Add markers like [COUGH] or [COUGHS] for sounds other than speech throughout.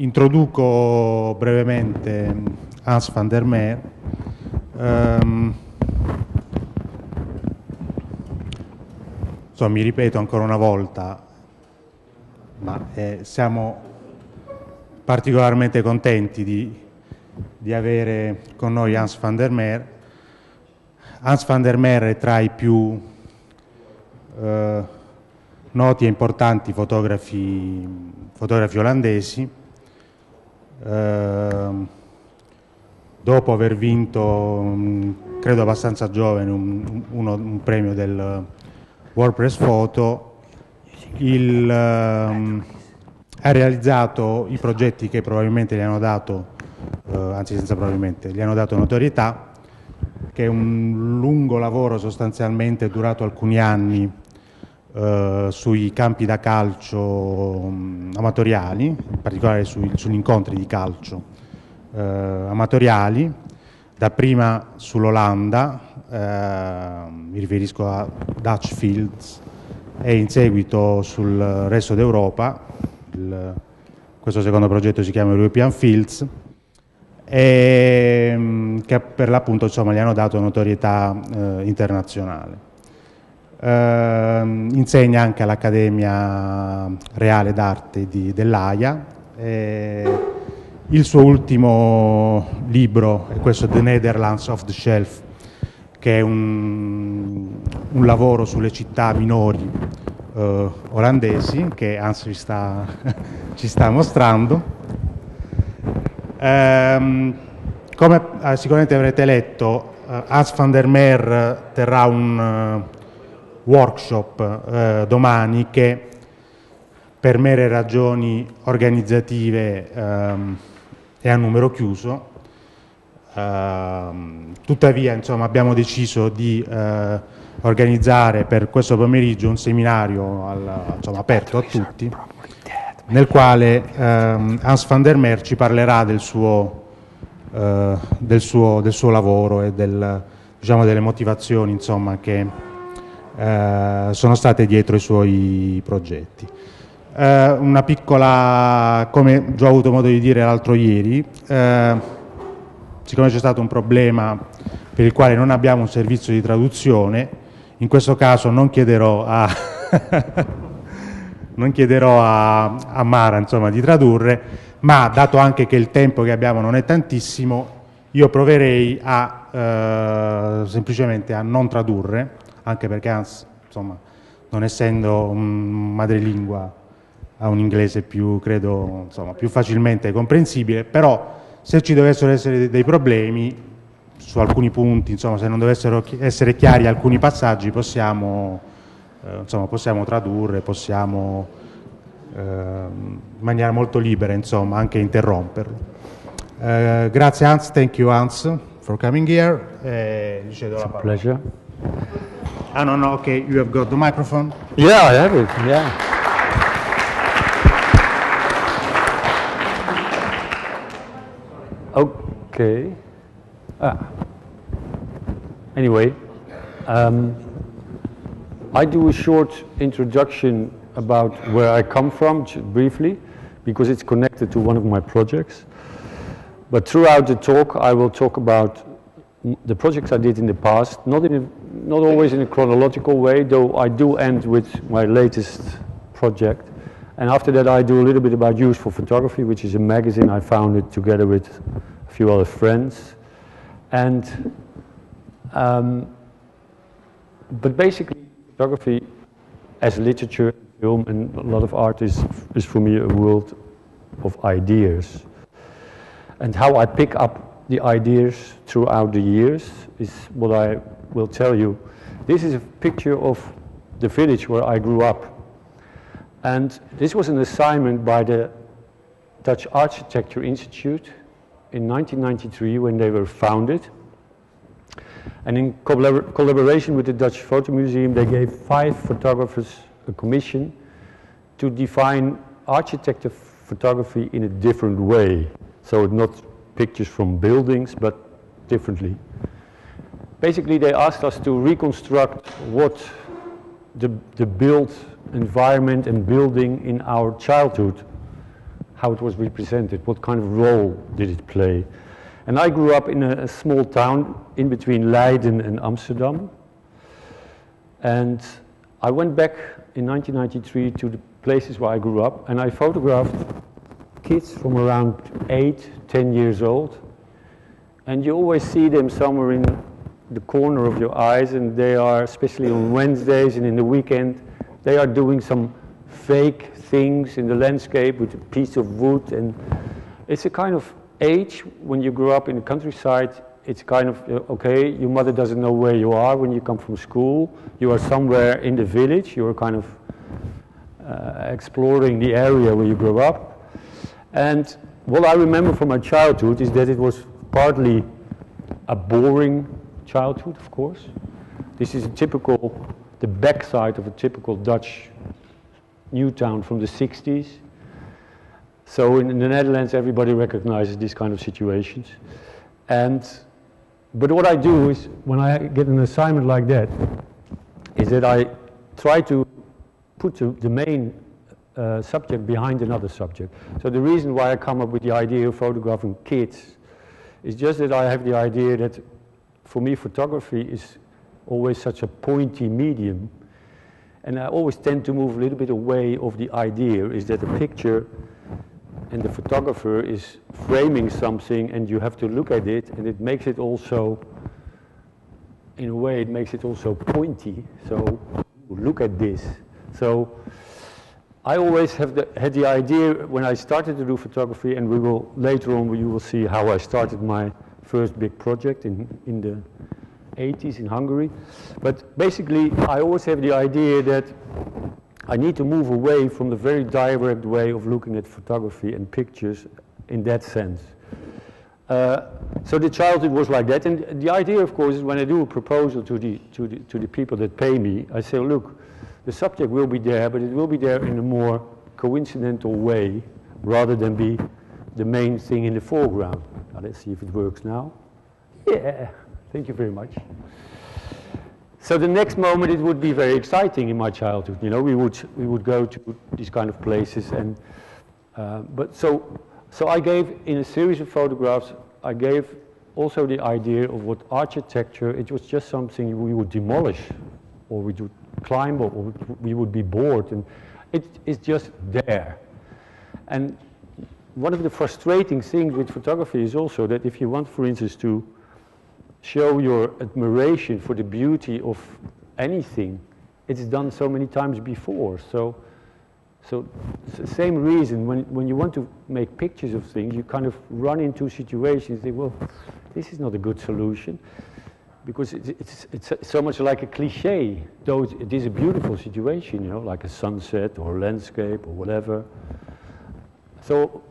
introduco brevemente Hans van der Meer. Um, insomma, mi ripeto ancora una volta, ma eh, siamo particolarmente contenti di, di, avere con noi Hans van der Meer. Hans van der Meer è tra i più eh, noti e importanti fotografi, fotografi olandesi. Eh, dopo aver vinto, credo abbastanza giovane, un, uno, un premio del WordPress Photo, il, um, ha realizzato i progetti che probabilmente gli hanno dato, uh, anzi senza probabilmente, gli hanno dato notorietà, che è un lungo lavoro sostanzialmente durato alcuni anni uh, sui campi da calcio um, amatoriali, in particolare sui, sugli incontri di calcio uh, amatoriali, dapprima sull'Olanda, mi riferisco a Dutch Fields, e in seguito sul resto d'Europa, questo secondo progetto si chiama European Fields, e mm, che per l'appunto gli hanno dato notorietà eh, internazionale. Eh, insegna anche all'Accademia Reale d'Arte dell'AIA. il suo ultimo libro è questo The Netherlands of the Shelf, che è un, un lavoro sulle città minori eh, olandesi che Hans ci sta, [LAUGHS] ci sta mostrando. Um, come eh, sicuramente avrete letto, eh, Hans van der Meer terrà un uh, workshop uh, domani che per mere ragioni organizzative um, è a numero chiuso, Uh, tuttavia insomma, abbiamo deciso di uh, organizzare per questo pomeriggio un seminario al, insomma, aperto a tutti nel quale um, Hans van der Meer ci parlerà del suo, uh, del suo, del suo lavoro e del, diciamo, delle motivazioni insomma, che sono state dietro i suoi progetti. una piccola, come già ho avuto modo di dire l'altro ieri, siccome c'è stato un problema per il quale non abbiamo un servizio di traduzione, in questo caso non chiederò a, [LAUGHS] non chiederò a, a Mara insomma, di tradurre, ma dato anche che il tempo che abbiamo non è tantissimo, io proverei a, eh, semplicemente a non tradurre, anche perché Hans, insomma, non essendo un madrelingua, ha un inglese più, credo, insomma, più facilmente comprensibile, però se ci dovessero essere dei problemi su alcuni punti, insomma, se non dovessero essere chiari alcuni passaggi, possiamo, eh, insomma, possiamo tradurre, possiamo eh, in maniera molto libera, insomma, anche interromperlo. Uh, grazie Hans, thank you Hans for coming here. Eh, It's a pleasure. Ah no, no, okay, you have got the microphone? Yeah, I have it, yeah. Okay. Ah. Anyway, um, I do a short introduction about where I come from, briefly, because it's connected to one of my projects. But throughout the talk, I will talk about the projects I did in the past, not, in a, not always in a chronological way, though I do end with my latest project. And after that, I do a little bit about Useful Photography, which is a magazine I founded together with a few other friends. And, um, but basically, photography as literature, film, and a lot of art is, is for me a world of ideas. And how I pick up the ideas throughout the years is what I will tell you. This is a picture of the village where I grew up. And this was an assignment by the Dutch Architecture Institute in 1993 when they were founded. And in collabor collaboration with the Dutch Photo Museum, they gave five photographers a commission to define architecture photography in a different way. So not pictures from buildings, but differently. Basically, they asked us to reconstruct what the, the built environment and building in our childhood, how it was represented, what kind of role did it play. And I grew up in a, a small town in between Leiden and Amsterdam. And I went back in 1993 to the places where I grew up and I photographed kids from around 8, 10 years old. And you always see them somewhere in the corner of your eyes and they are, especially on Wednesdays and in the weekend, they are doing some fake things in the landscape with a piece of wood. And it's a kind of age when you grow up in the countryside. It's kind of uh, okay your mother doesn't know where you are when you come from school. You are somewhere in the village. You're kind of uh, exploring the area where you grew up and what i remember from my childhood is that it was partly a boring childhood of course. This is a typical the backside of a typical dutch new town from the 60s so in, in the netherlands everybody recognizes these kind of situations. And but what I do is, when I get an assignment like that, is that I try to put the, the main uh, subject behind another subject. So the reason why I come up with the idea of photographing kids is just that I have the idea that for me photography is always such a pointy medium. And I always tend to move a little bit away of the idea is that a picture and the photographer is framing something and you have to look at it and it makes it also in a way it makes it also pointy. So look at this. So I always have the, had the idea when I started to do photography and we will later on you will see how I started my first big project in, in the 80s in Hungary but basically I always have the idea that I need to move away from the very direct way of looking at photography and pictures in that sense. Uh, so the childhood was like that, and the idea, of course, is when I do a proposal to the, to the, to the people that pay me, I say, look, the subject will be there, but it will be there in a more coincidental way rather than be the main thing in the foreground. Now, let's see if it works now. Yeah, thank you very much. So the next moment it would be very exciting in my childhood. You know, we would we would go to these kind of places, and uh, but so so I gave in a series of photographs. I gave also the idea of what architecture. It was just something we would demolish, or we would climb, or we would be bored, and it is just there. And one of the frustrating things with photography is also that if you want, for instance, to show your admiration for the beauty of anything, it's done so many times before. So, so same reason, when, when you want to make pictures of things, you kind of run into situations, say, well, this is not a good solution. Because it's, it's, it's so much like a cliche, though it is a beautiful situation, you know, like a sunset or a landscape or whatever. So,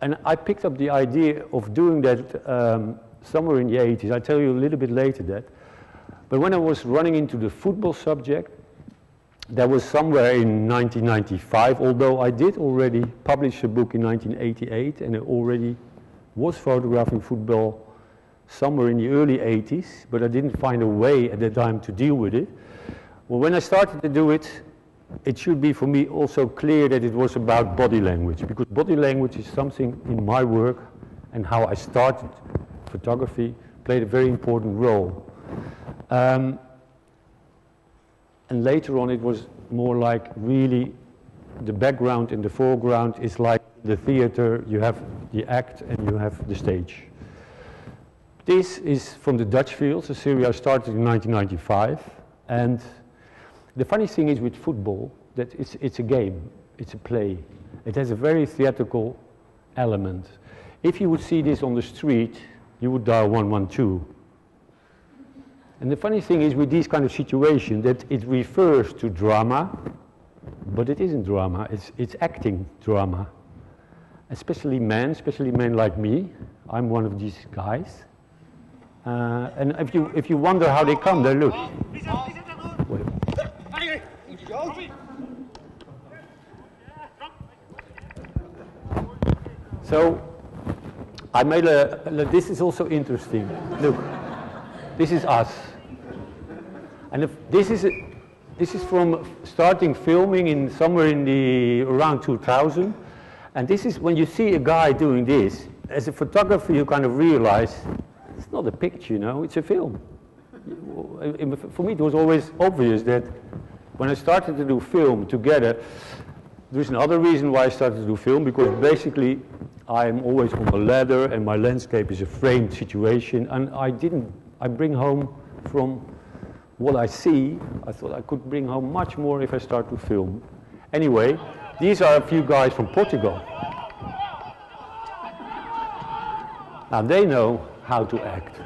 and I picked up the idea of doing that um, somewhere in the 80s. I'll tell you a little bit later that. But when I was running into the football subject, that was somewhere in 1995, although I did already publish a book in 1988 and I already was photographing football somewhere in the early 80s, but I didn't find a way at that time to deal with it. Well, when I started to do it, it should be for me also clear that it was about body language, because body language is something in my work and how I started photography played a very important role. Um, and later on it was more like really the background and the foreground is like the theater, you have the act and you have the stage. This is from the Dutch Fields, a series I started in 1995. And the funny thing is with football, that it's, it's a game, it's a play. It has a very theatrical element. If you would see this on the street, you would dial 112. And the funny thing is with these kind of situations that it refers to drama, but it isn't drama, it's, it's acting drama. Especially men, especially men like me. I'm one of these guys. Uh, and if you, if you wonder how they come, they look. So I made a, this is also interesting. Look, this is us. And if this is, this is from starting filming in somewhere in the, around 2000. And this is when you see a guy doing this, as a photographer, you kind of realize not a picture, you know, it's a film. For me, it was always obvious that when I started to do film together, there's another reason why I started to do film, because basically I'm always on a ladder and my landscape is a framed situation, and I didn't, I bring home from what I see, I thought I could bring home much more if I start to film. Anyway, these are a few guys from Portugal. Now they know how to act.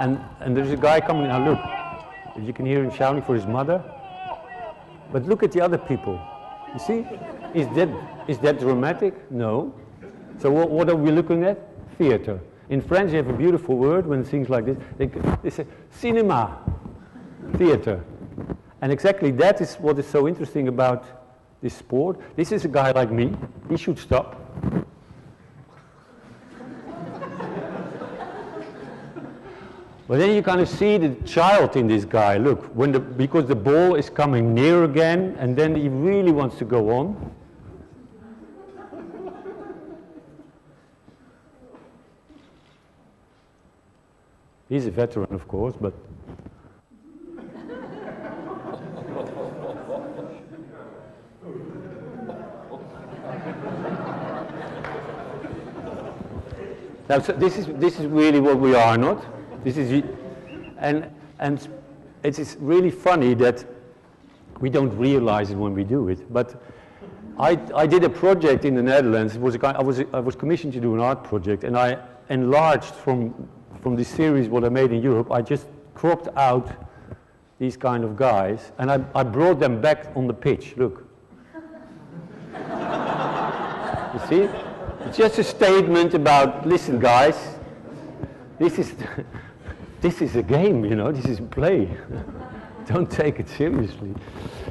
and, and there's a guy coming now look you can hear him shouting for his mother but look at the other people. You see? Is that is that dramatic? No. So what, what are we looking at? Theater. In french they have a beautiful word when things like this they, they say cinema. Theater and exactly that is what is so interesting about this sport this is a guy like me he should stop [LAUGHS] But then you kind of see the child in this guy. Look, when the, because the ball is coming near again, and then he really wants to go on. [LAUGHS] He's a veteran, of course, but. Now, so this is this is really what we are, not? This is, and, and it is really funny that we don't realize it when we do it. But I, I did a project in the Netherlands. It was a kind, I, was, I was commissioned to do an art project, and I enlarged from, from this series what I made in Europe. I just cropped out these kind of guys, and I, I brought them back on the pitch. Look. [LAUGHS] you see? It's just a statement about, listen, guys, this is, [LAUGHS] this is a game, you know, this is play. [LAUGHS] Don't take it seriously.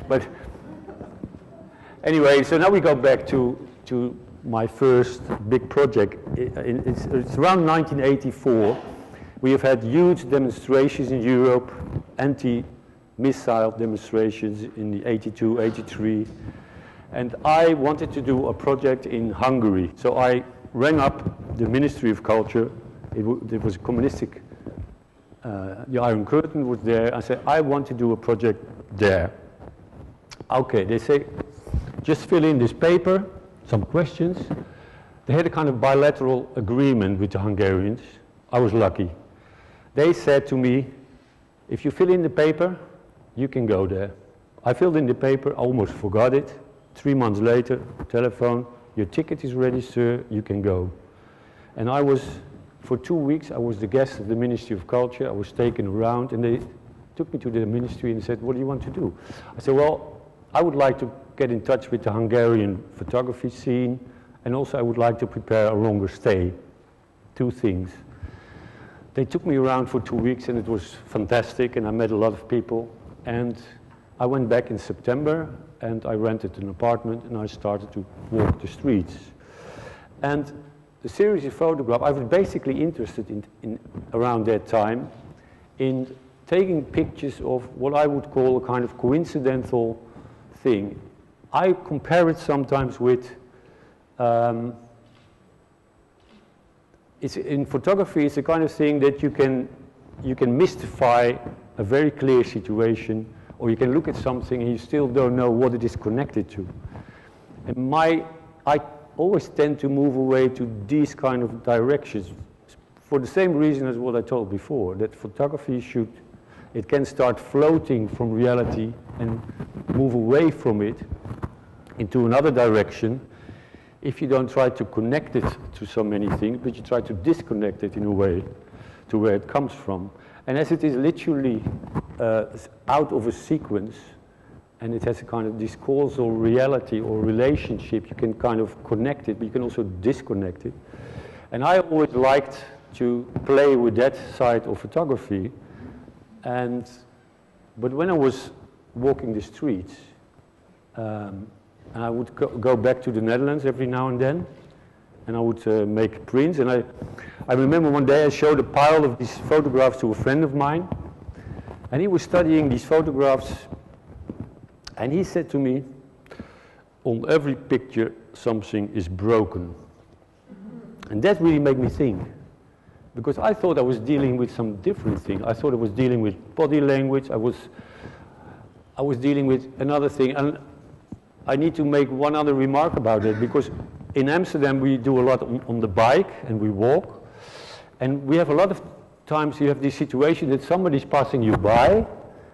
But anyway, so now we go back to, to my first big project. It's, it's around 1984. We have had huge demonstrations in Europe, anti-missile demonstrations in the 82, 83. And I wanted to do a project in Hungary. So I rang up the Ministry of Culture. It, it was communistic uh, the Iron Curtain was there. I said, I want to do a project there. Okay, they say, just fill in this paper, some questions. They had a kind of bilateral agreement with the Hungarians. I was lucky. They said to me, if you fill in the paper, you can go there. I filled in the paper, I almost forgot it. Three months later, telephone, your ticket is ready, sir, you can go. And I was for two weeks, I was the guest of the Ministry of Culture. I was taken around, and they took me to the ministry and said, what do you want to do? I said, well, I would like to get in touch with the Hungarian photography scene, and also I would like to prepare a longer stay. Two things. They took me around for two weeks, and it was fantastic, and I met a lot of people. And I went back in September, and I rented an apartment, and I started to walk the streets. And the series of photographs, I was basically interested in, in, around that time in taking pictures of what I would call a kind of coincidental thing. I compare it sometimes with, um, it's, in photography, it's a kind of thing that you can, you can mystify a very clear situation, or you can look at something and you still don't know what it is connected to. And my, I always tend to move away to these kind of directions for the same reason as what I told before, that photography should, it can start floating from reality and move away from it into another direction if you don't try to connect it to so many things, but you try to disconnect it in a way to where it comes from. And as it is literally uh, out of a sequence, and it has a kind of this causal reality or relationship. You can kind of connect it, but you can also disconnect it. And I always liked to play with that side of photography. And, but when I was walking the streets, um, and I would go, go, back to the Netherlands every now and then, and I would uh, make prints. And I, I remember one day I showed a pile of these photographs to a friend of mine, and he was studying these photographs, and he said to me, on every picture something is broken. And that really made me think. Because I thought I was dealing with some different thing. I thought I was dealing with body language. I was, I was dealing with another thing. And I need to make one other remark about it because in Amsterdam we do a lot on, on the bike and we walk. And we have a lot of times you have this situation that somebody's passing you by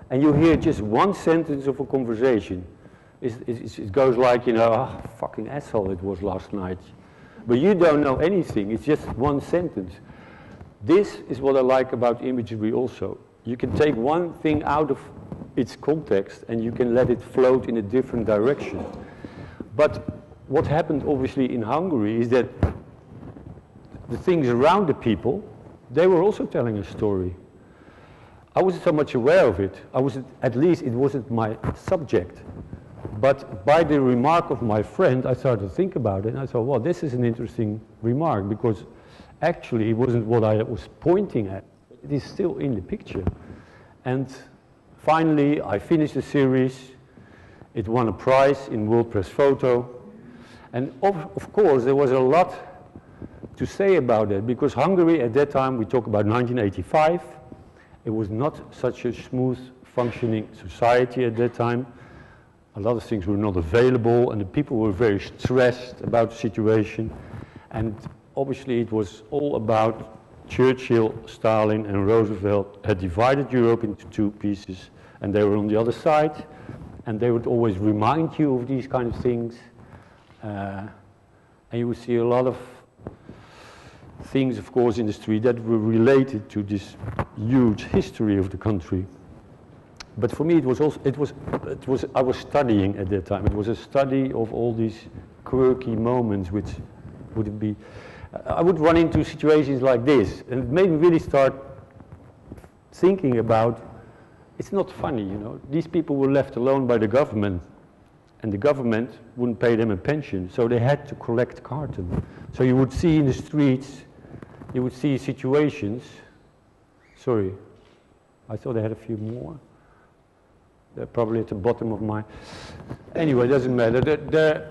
and you hear just one sentence of a conversation. It goes like, you know, oh, fucking asshole it was last night. But you don't know anything. It's just one sentence. This is what I like about imagery also. You can take one thing out of its context and you can let it float in a different direction. But what happened obviously in Hungary is that the things around the people, they were also telling a story. I wasn't so much aware of it. I was at least it wasn't my subject. But by the remark of my friend, I started to think about it and I thought, well, this is an interesting remark because actually it wasn't what I was pointing at. It is still in the picture. And finally, I finished the series. It won a prize in World Press Photo. And of, of course, there was a lot to say about it because Hungary at that time, we talk about 1985, it was not such a smooth functioning society at that time. A lot of things were not available and the people were very stressed about the situation. And obviously it was all about Churchill, Stalin and Roosevelt had divided Europe into two pieces and they were on the other side and they would always remind you of these kind of things Uh, and you would see a lot of things of course in the street that were related to this huge history of the country. But for me it was also it was it was I was studying at that time. It was a study of all these quirky moments which would be I would run into situations like this, and it made me really start thinking about it's not funny, you know. These people were left alone by the government, and the government wouldn't pay them a pension, so they had to collect carton. So you would see in the streets, you would see situations. Sorry, I thought I had a few more. They're probably at the bottom of my. Anyway, it doesn't matter. There, there,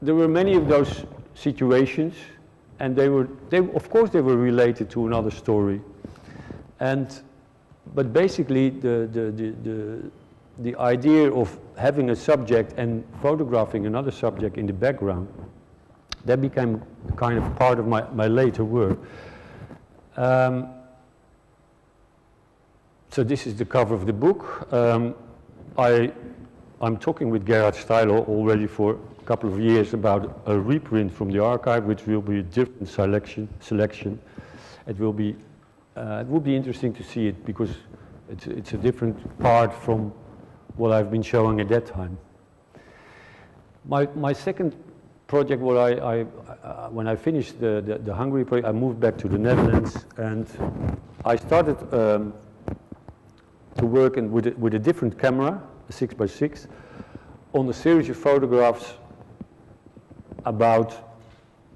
there were many of those situations and they were, they, of course they were related to another story. And, but basically the, the, the, the, the idea of having a subject and photographing another subject in the background, that became kind of part of my, my later work. Um, so this is the cover of the book. Um, I, I'm talking with Gerhard Steidl already for a couple of years about a reprint from the archive, which will be a different selection. Selection. It will be. Uh, it will be interesting to see it because it's it's a different part from what I've been showing at that time. My my second project, what I, I uh, when I finished the, the, the Hungary project, I moved back to the Netherlands and I started um, to work in, with a, with a different camera, a six by six, on a series of photographs about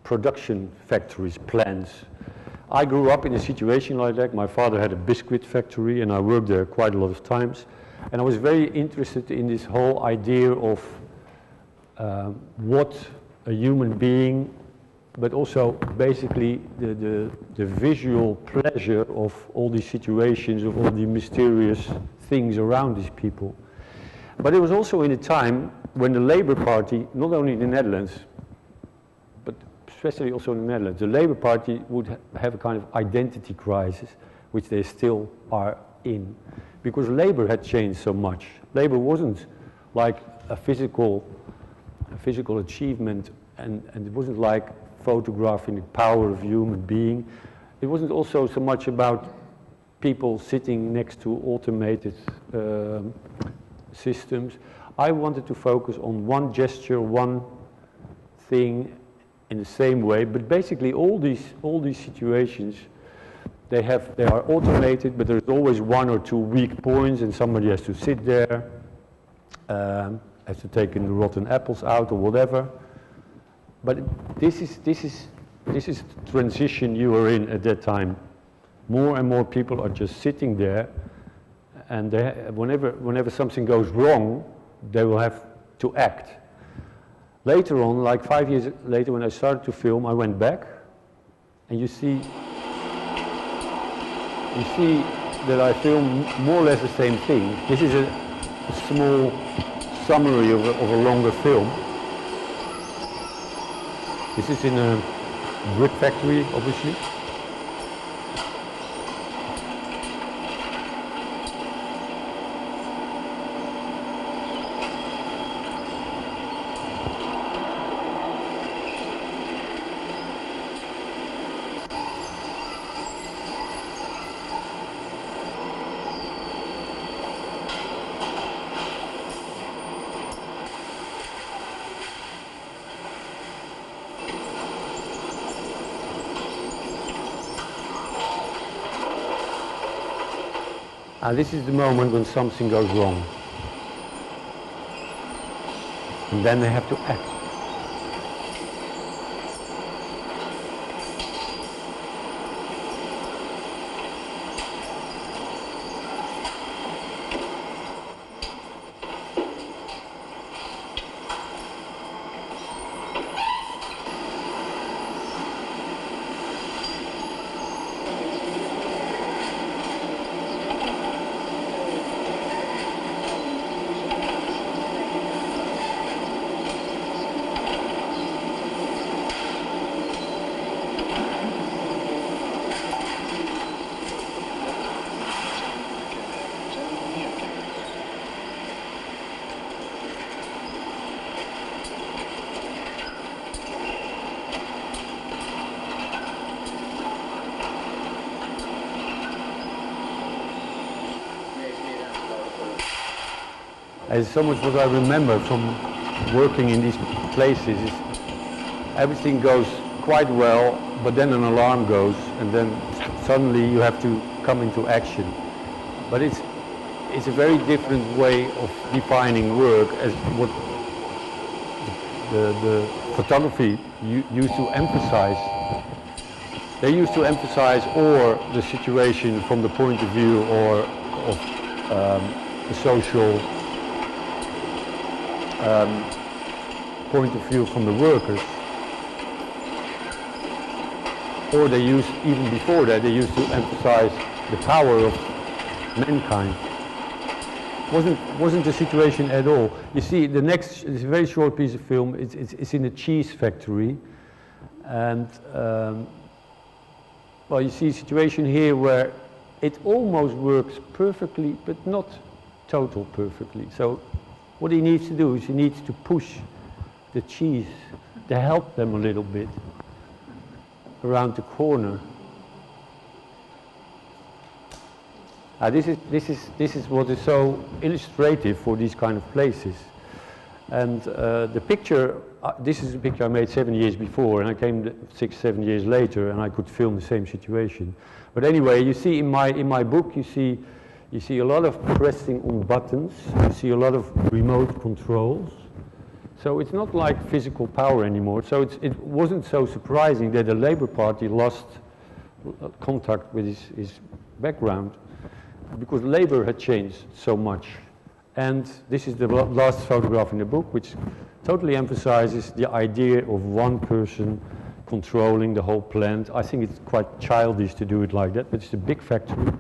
production factories, plants. I grew up in a situation like that. My father had a biscuit factory and I worked there quite a lot of times. And I was very interested in this whole idea of uh, what a human being, but also basically the, the, the visual pleasure of all these situations, of all the mysterious things around these people. But it was also in a time when the Labour Party, not only in the Netherlands, but especially also in the Netherlands, the Labour Party would ha have a kind of identity crisis, which they still are in, because Labour had changed so much. Labour wasn't like a physical, a physical achievement, and, and it wasn't like photographing the power of human being. It wasn't also so much about people sitting next to automated um, systems. I wanted to focus on one gesture, one thing, in the same way, but basically all these, all these situations, they, have, they are automated, but there's always one or two weak points and somebody has to sit there, um, has to take in the rotten apples out or whatever. But this is, this is this is the transition you were in at that time. More and more people are just sitting there, and they, whenever, whenever something goes wrong, they will have to act. Later on, like five years later, when I started to film, I went back, and you see, you see that I film more or less the same thing. This is a, a small summary of a, of a longer film. This is in a brick factory, obviously. Uh, this is the moment when something goes wrong. And then they have to act. As so much what I remember from working in these places is everything goes quite well, but then an alarm goes, and then suddenly you have to come into action. But it's it's a very different way of defining work as what the, the photography used to emphasize. They used to emphasize or the situation from the point of view or of um, the social um, point of view from the workers. Or they used, even before that, they used to emphasize the power of mankind. Wasn't, wasn't the situation at all. You see, the next, it's a very short piece of film, it's, it's, it's in a cheese factory. And, um, well, you see a situation here where it almost works perfectly, but not total perfectly. So what he needs to do is he needs to push the cheese to help them a little bit around the corner. Uh, this, is, this, is, this is what is so illustrative for these kind of places. And uh, the picture, uh, this is a picture I made seven years before, and I came six, seven years later, and I could film the same situation. But anyway, you see in my, in my book, you see you see a lot of pressing on buttons. You see a lot of remote controls. So it's not like physical power anymore. So it wasn't so surprising that the Labour Party lost contact with his, his background because Labour had changed so much. And this is the last photograph in the book, which totally emphasizes the idea of one person controlling the whole plant. I think it's quite childish to do it like that, but it's a big factory.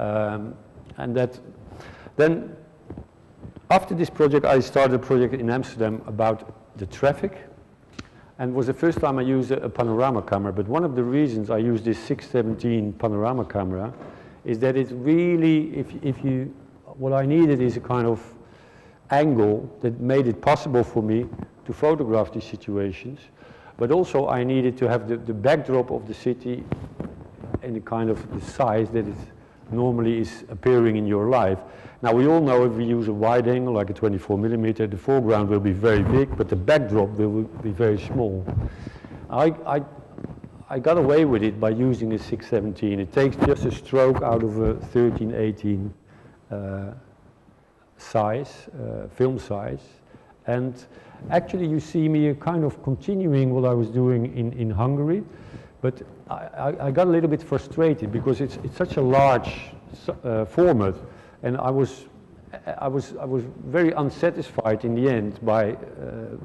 Um, and that then after this project, I started a project in Amsterdam about the traffic. And it was the first time I used a, a panorama camera. But one of the reasons I used this 617 panorama camera is that it's really, if, if you, what I needed is a kind of angle that made it possible for me to photograph these situations. But also I needed to have the, the backdrop of the city in a kind of the size that is normally is appearing in your life. Now we all know if we use a wide angle like a 24 millimeter, the foreground will be very big, but the backdrop will be very small. I, I, I got away with it by using a 617. It takes just a stroke out of a 13, 18 uh, size, uh, film size, and Actually, you see me kind of continuing what I was doing in, in Hungary, but I, I, got a little bit frustrated because it's, it's such a large uh, format, and I was, I, was, I was very unsatisfied in the end by uh,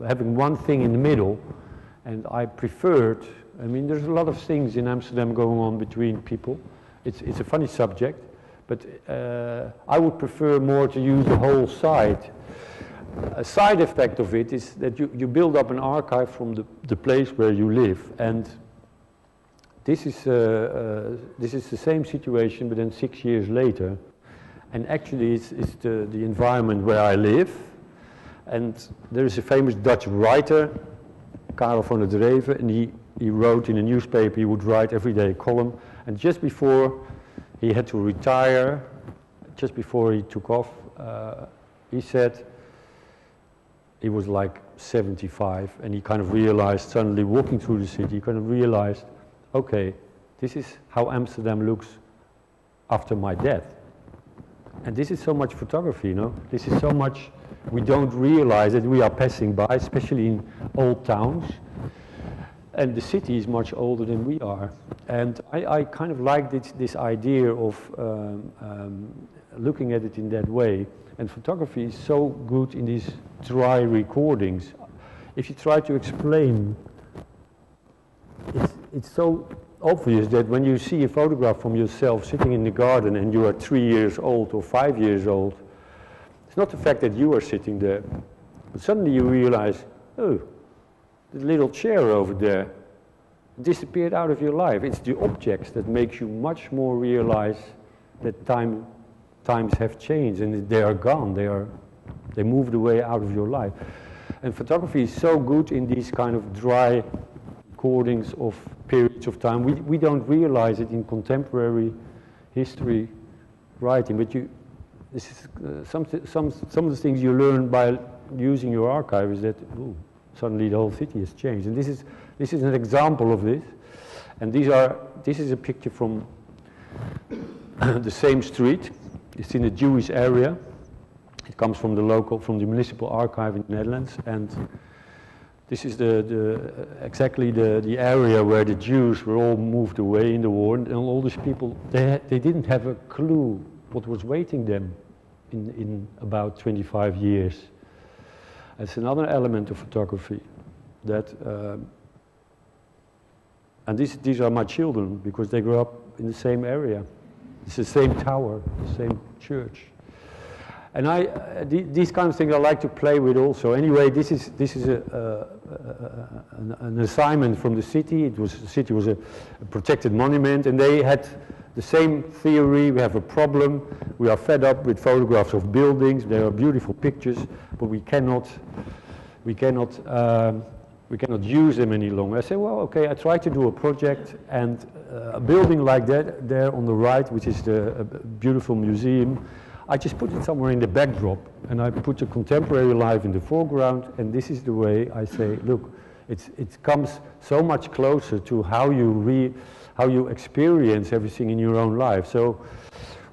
having one thing in the middle, and I preferred, I mean, there's a lot of things in Amsterdam going on between people. It's, it's a funny subject, but uh, I would prefer more to use the whole site a side effect of it is that you, you build up an archive from the, the place where you live. And this is, uh, uh, this is the same situation, but then six years later. And actually, it's, it's the, the environment where I live. And there is a famous Dutch writer, Karel van der Dreven, and he, he wrote in a newspaper, he would write every day a column. And just before he had to retire, just before he took off, uh, he said, he was like 75 and he kind of realized suddenly walking through the city, he kind of realized, okay, this is how Amsterdam looks after my death. And this is so much photography, you know, this is so much we don't realize that we are passing by, especially in old towns. And the city is much older than we are. And I, I kind of like this, this idea of um, um, looking at it in that way. And photography is so good in these dry recordings. If you try to explain, it's, it's so obvious that when you see a photograph from yourself sitting in the garden and you are three years old or five years old, it's not the fact that you are sitting there, but suddenly you realize, oh, the little chair over there disappeared out of your life. It's the objects that makes you much more realize that time times have changed and they are gone. They are, they moved away out of your life. And photography is so good in these kind of dry recordings of periods of time. We, we don't realize it in contemporary history writing, but you, this is uh, some, some, some of the things you learn by using your archive is that ooh, suddenly the whole city has changed. And this is, this is an example of this. And these are, this is a picture from [COUGHS] the same street. It's in a Jewish area. It comes from the local, from the municipal archive in the Netherlands, and this is the, the exactly the, the area where the Jews were all moved away in the war, and all these people they they didn't have a clue what was waiting them in in about 25 years. It's another element of photography that. Um, and these, these are my children because they grew up in the same area. It's the same tower, the same church. And I, uh, th these kind of things I like to play with also. Anyway, this is, this is a, uh, an, an, assignment from the city. It was, the city was a, a protected monument and they had the same theory. We have a problem. We are fed up with photographs of buildings. There are beautiful pictures, but we cannot, we cannot um, we cannot use them any longer. I say, well, okay, I try to do a project and uh, a building like that there on the right, which is the beautiful museum, I just put it somewhere in the backdrop and I put the contemporary life in the foreground and this is the way I say, look, it's, it comes so much closer to how you, re, how you experience everything in your own life. So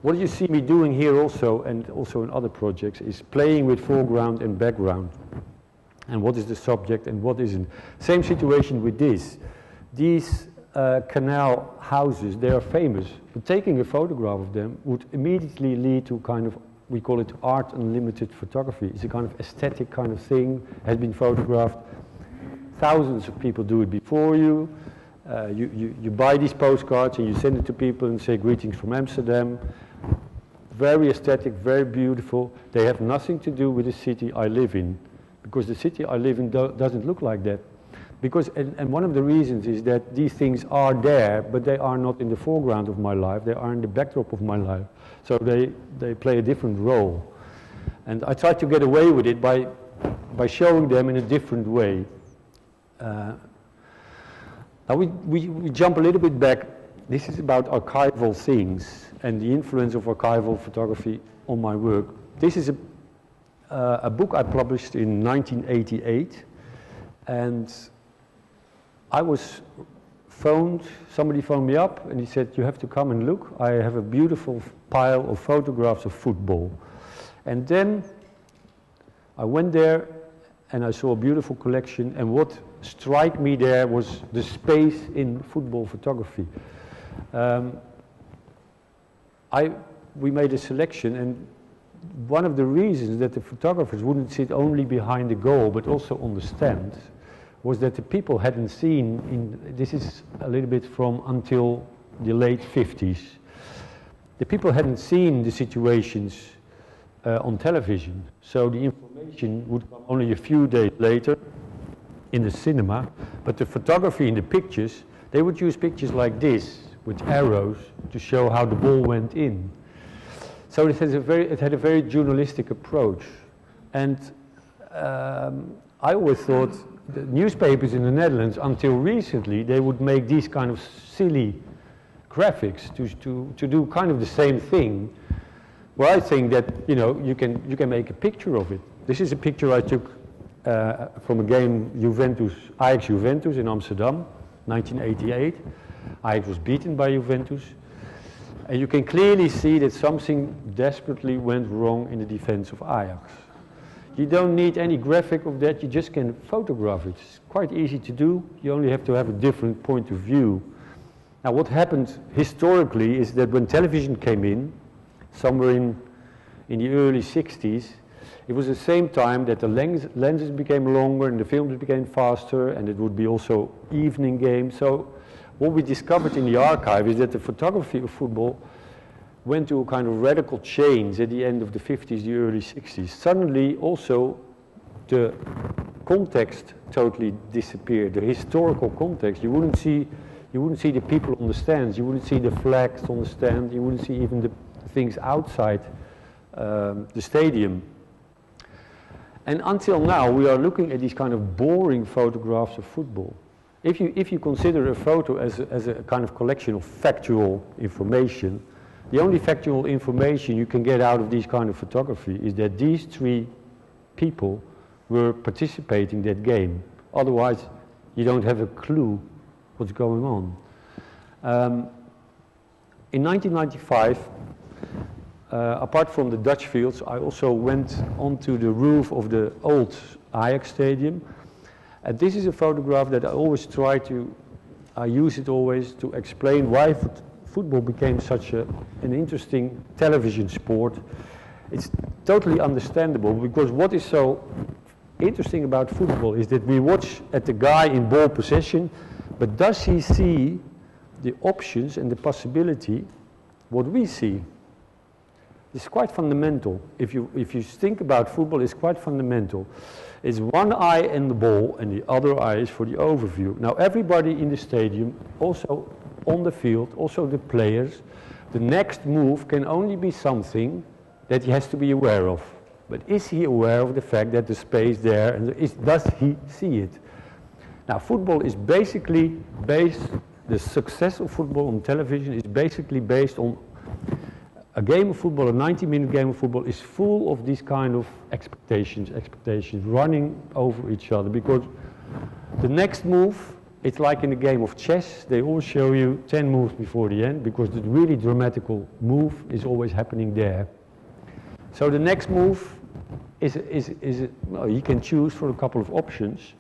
what you see me doing here also and also in other projects is playing with foreground and background and what is the subject and what isn't. Same situation with this. These uh, canal houses, they are famous, but taking a photograph of them would immediately lead to kind of, we call it art unlimited photography. It's a kind of aesthetic kind of thing, has been photographed. Thousands of people do it before you. Uh, you, you, you buy these postcards and you send it to people and say greetings from Amsterdam. Very aesthetic, very beautiful. They have nothing to do with the city I live in because the city I live in do doesn't look like that. Because, and, and, one of the reasons is that these things are there, but they are not in the foreground of my life, they are in the backdrop of my life. So they, they play a different role. And I try to get away with it by, by showing them in a different way. Uh, now we, we, we jump a little bit back. This is about archival things and the influence of archival photography on my work. This is a uh, a book I published in 1988, and I was phoned, somebody phoned me up and he said, you have to come and look. I have a beautiful pile of photographs of football. And then I went there and I saw a beautiful collection. And what struck me there was the space in football photography. Um, I, we made a selection, and one of the reasons that the photographers wouldn't sit only behind the goal but also on the stand was that the people hadn't seen, in, this is a little bit from until the late 50s, the people hadn't seen the situations uh, on television. So the information would come only a few days later in the cinema, but the photography in the pictures, they would use pictures like this with arrows to show how the ball went in. So it, has a very, it had a very journalistic approach. And um, I always thought the newspapers in the Netherlands, until recently, they would make these kind of silly graphics to, to, to do kind of the same thing. Well, I think that, you know, you can, you can make a picture of it. This is a picture I took uh, from a game Juventus, Ajax Juventus in Amsterdam, 1988. Ajax was beaten by Juventus. And you can clearly see that something desperately went wrong in the defense of Ajax. You don't need any graphic of that, you just can photograph it. It's quite easy to do, you only have to have a different point of view. Now what happened historically is that when television came in, somewhere in, in the early 60s, it was the same time that the lens, lenses became longer and the films became faster and it would be also evening games. So what we discovered in the archive is that the photography of football went to a kind of radical change at the end of the 50s, the early 60s. Suddenly also the context totally disappeared, the historical context. You wouldn't see, you wouldn't see the people on the stands, you wouldn't see the flags on the stand, you wouldn't see even the things outside um, the stadium. And until now, we are looking at these kind of boring photographs of football. If you, if you consider a photo as a, as a kind of collection of factual information, the only factual information you can get out of this kind of photography is that these three people were participating in that game. Otherwise, you don't have a clue what's going on. Um, in 1995, uh, apart from the Dutch fields, I also went onto the roof of the old Ajax stadium. And this is a photograph that I always try to, I use it always to explain why football became such a, an interesting television sport. It's totally understandable because what is so interesting about football is that we watch at the guy in ball possession, but does he see the options and the possibility what we see? It's quite fundamental. If you, if you think about football, it's quite fundamental. It's one eye in the ball and the other eye is for the overview. Now everybody in the stadium also on the field, also the players, the next move can only be something that he has to be aware of. But is he aware of the fact that the space there, and is, does he see it? Now, football is basically based, the success of football on television is basically based on a game of football, a 90 minute game of football is full of these kind of expectations, expectations running over each other because the next move it's like in a game of chess, they always show you 10 moves before the end because the really dramatical move is always happening there. So the next move is, is, is well, you can choose for a couple of options.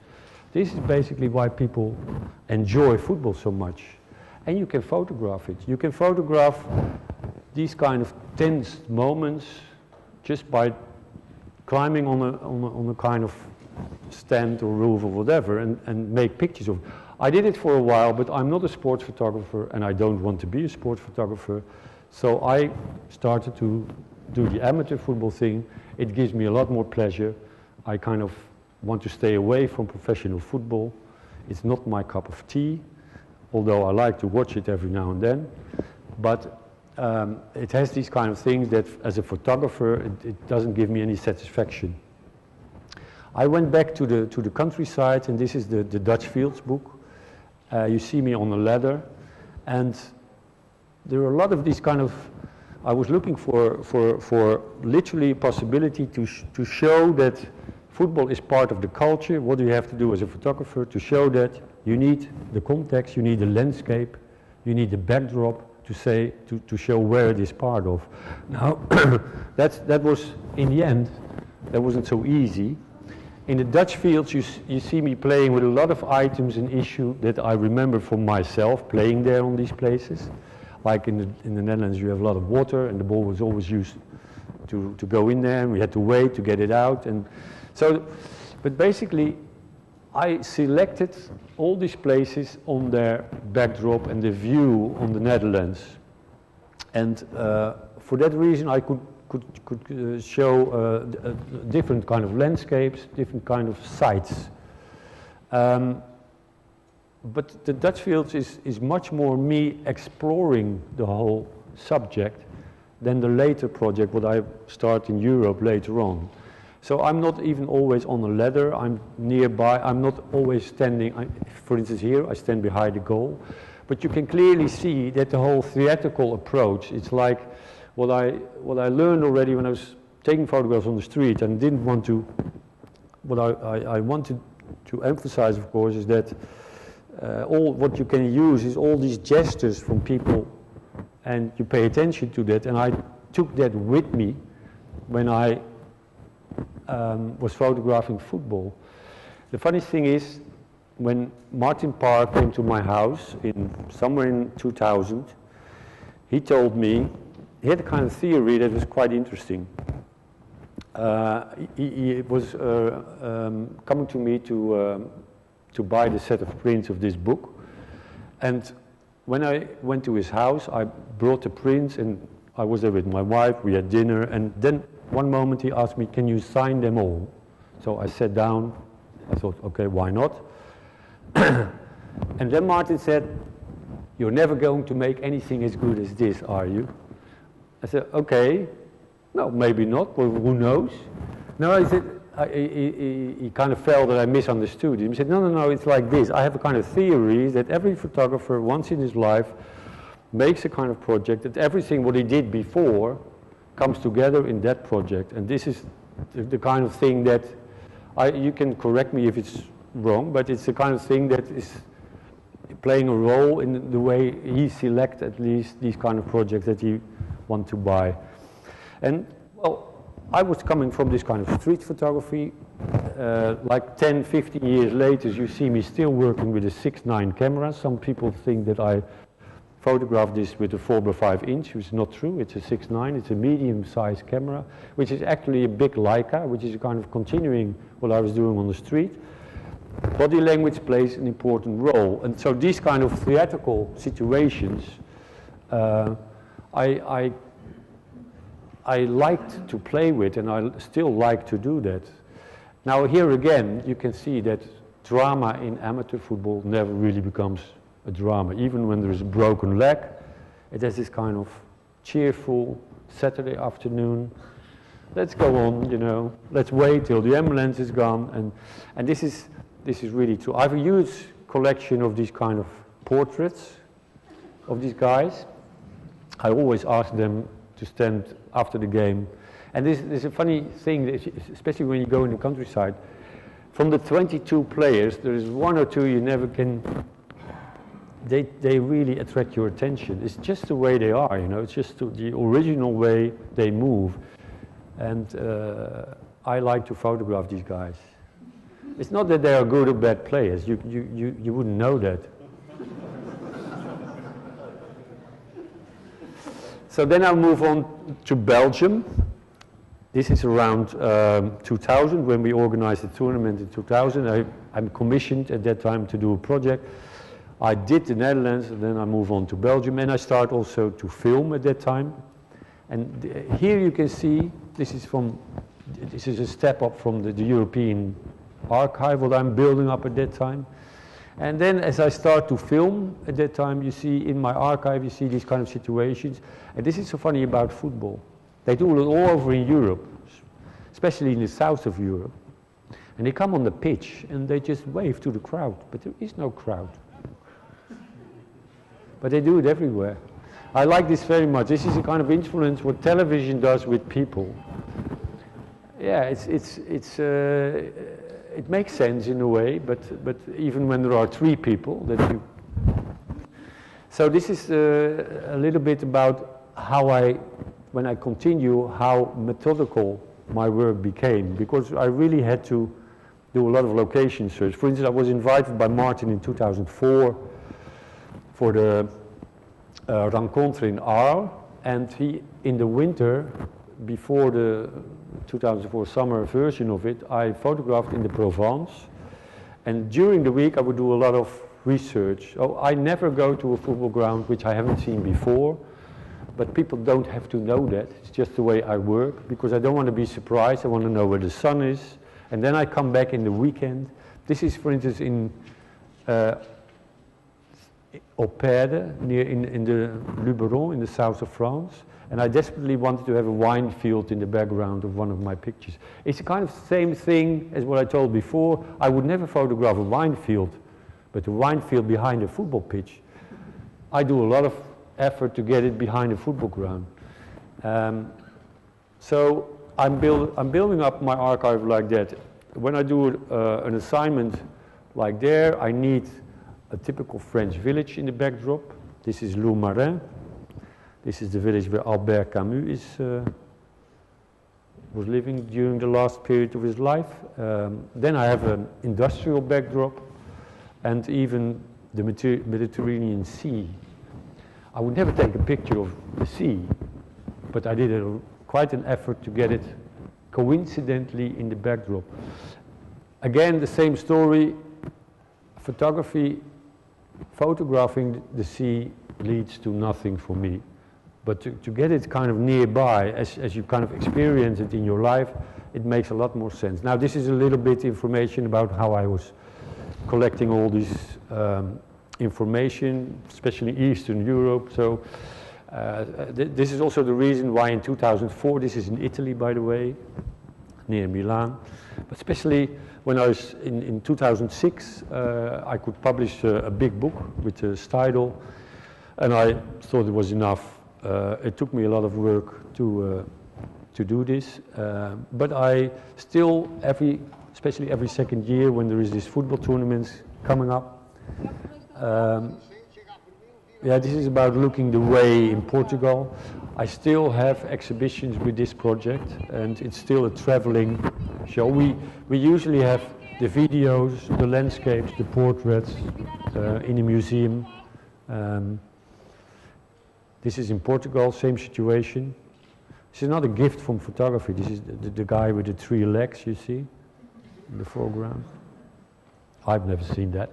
This is basically why people enjoy football so much. And you can photograph it. You can photograph these kind of tense moments just by climbing on a, on a, on a kind of stand or roof or whatever and, and make pictures of it. I did it for a while, but I'm not a sports photographer and I don't want to be a sports photographer. So I started to do the amateur football thing. It gives me a lot more pleasure. I kind of want to stay away from professional football. It's not my cup of tea, although I like to watch it every now and then. But um, it has these kind of things that as a photographer, it, it doesn't give me any satisfaction. I went back to the, to the countryside, and this is the, the Dutch Fields book. Uh, you see me on a ladder, and there are a lot of these kind of. I was looking for for for literally possibility to sh to show that football is part of the culture. What do you have to do as a photographer to show that? You need the context, you need the landscape, you need the backdrop to say to, to show where it is part of. Now, [COUGHS] that's that was in the end that wasn't so easy, in the Dutch fields, you, you see me playing with a lot of items and issue that I remember from myself playing there on these places. Like in the, in the Netherlands, you have a lot of water, and the ball was always used to, to go in there, and we had to wait to get it out. And so, but basically, I selected all these places on their backdrop and the view on the Netherlands. And uh, for that reason, I could could, could uh, show uh, different kind of landscapes, different kind of sites. Um, but the Dutch Fields is, is much more me exploring the whole subject than the later project, what I start in Europe later on. So I'm not even always on a ladder, I'm nearby, I'm not always standing, I, for instance here, I stand behind the goal. But you can clearly see that the whole theatrical approach, it's like what I, what I learned already when I was taking photographs on the street and didn't want to, what I, I, I wanted to emphasize, of course, is that uh, all what you can use is all these gestures from people and you pay attention to that. And I took that with me when I um, was photographing football. The funny thing is, when Martin Parr came to my house in somewhere in 2000, he told me he had a kind of theory that was quite interesting. Uh, he, he, was uh, um, coming to me to, um, to buy the set of prints of this book. And when I went to his house, I brought the prints and I was there with my wife, we had dinner, and then one moment he asked me, can you sign them all? So I sat down, I thought, okay, why not? [COUGHS] and then Martin said, you're never going to make anything as good as this, are you? I said, okay, no, maybe not, but who knows? No, I said, I, he, he, he, kind of felt that I misunderstood him. He said, no, no, no, it's like this. I have a kind of theory that every photographer once in his life makes a kind of project that everything what he did before comes together in that project. And this is the, the kind of thing that, I, you can correct me if it's wrong, but it's the kind of thing that is playing a role in the way he selects at least these kind of projects that he want to buy. And well, I was coming from this kind of street photography. Uh, like 10, 15 years later, you see me still working with a 6.9 camera. Some people think that I photographed this with a 4 by 5 inch, which is not true. It's a 6.9, it's a medium-sized camera, which is actually a big Leica, which is a kind of continuing what I was doing on the street. Body language plays an important role. And so these kind of theatrical situations uh, I, I, I liked to play with and I still like to do that. Now here again, you can see that drama in amateur football never really becomes a drama. Even when there is a broken leg, it has this kind of cheerful Saturday afternoon. Let's go on, you know. Let's wait till the ambulance is gone. And, and this, is, this is really true. I have a huge collection of these kind of portraits of these guys. I always ask them to stand after the game. And this, this is a funny thing, especially when you go in the countryside. From the 22 players, there is one or two you never can, they, they really attract your attention. It's just the way they are, you know, it's just the original way they move. And uh, I like to photograph these guys. It's not that they are good or bad players, you, you, you, you wouldn't know that. So then I'll move on to Belgium. This is around um, 2000 when we organized the tournament in 2000. I, I'm commissioned at that time to do a project. I did the Netherlands, and then I move on to Belgium, and I start also to film at that time. And here you can see, this is from, this is a step up from the, the European archive, what I'm building up at that time. And then as I start to film at that time, you see in my archive, you see these kind of situations. And this is so funny about football. They do it all over in Europe, especially in the south of Europe. And they come on the pitch and they just wave to the crowd, but there is no crowd. But they do it everywhere. I like this very much. This is a kind of influence what television does with people. Yeah, it's, it's, it's, uh, it makes sense in a way, but, but even when there are three people that you... So this is uh, a little bit about how I, when I continue, how methodical my work became, because I really had to do a lot of location search. For instance, I was invited by Martin in 2004 for the uh, Rencontres in Arles, and he, in the winter, before the 2004 summer version of it, I photographed in the Provence. And during the week, I would do a lot of research. Oh, I never go to a football ground which I haven't seen before, but people don't have to know that. It's just the way I work because I don't want to be surprised. I want to know where the sun is. And then I come back in the weekend. This is, for instance, in uh, Oppède, near in, in the Luberon, in the south of France. And I desperately wanted to have a wine field in the background of one of my pictures. It's the kind of same thing as what I told before. I would never photograph a wine field, but a wine field behind a football pitch. I do a lot of effort to get it behind a football ground. Um, so I'm, build, I'm, building up my archive like that. When I do uh, an assignment like there, I need a typical French village in the backdrop. This is Lourmarin. This is the village where Albert Camus is, uh, was living during the last period of his life. Um, then I have an industrial backdrop and even the Mediterranean Sea. I would never take a picture of the sea, but I did a, quite an effort to get it coincidentally in the backdrop. Again, the same story, photography, photographing the sea leads to nothing for me. But to, to get it kind of nearby, as, as you kind of experience it in your life, it makes a lot more sense. Now, this is a little bit information about how I was collecting all this um, information, especially Eastern Europe. So uh, th this is also the reason why in 2004, this is in Italy, by the way, near Milan, but especially when I was in, in 2006, uh, I could publish a, a, big book with a Steidl, and I thought it was enough uh, it took me a lot of work to, uh, to do this, uh, but I still, every, especially every second year when there is these football tournaments coming up, um, yeah, this is about looking the way in Portugal. I still have exhibitions with this project, and it's still a traveling show. We, we usually have the videos, the landscapes, the portraits uh, in a museum. Um, this is in Portugal, same situation. This is not a gift from photography. This is the, the, guy with the three legs, you see, in the foreground. I've never seen that.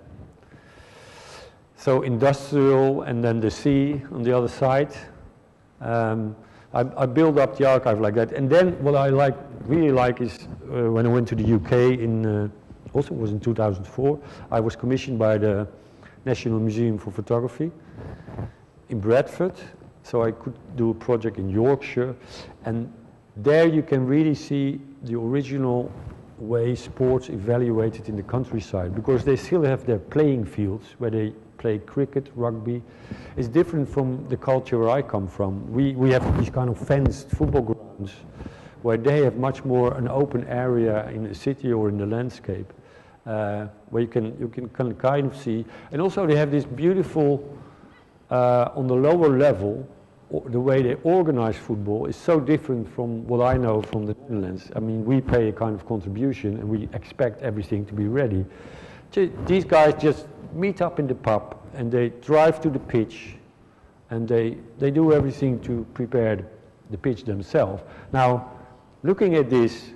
So industrial and then the sea on the other side. Um, I, I, build up the archive like that. And then what I like, really like is uh, when I went to the UK in, uh, also was in 2004, I was commissioned by the National Museum for Photography in Bradford so I could do a project in Yorkshire, and there you can really see the original way sports evaluated in the countryside because they still have their playing fields where they play cricket, rugby. It's different from the culture where I come from. We, we have these kind of fenced football grounds where they have much more an open area in the city or in the landscape uh, where you can, you can kind of see. And also they have this beautiful, uh, on the lower level, the way they organize football is so different from what I know from the Netherlands. I mean, we pay a kind of contribution and we expect everything to be ready. These guys just meet up in the pub and they drive to the pitch and they, they do everything to prepare the pitch themselves. Now, looking at this,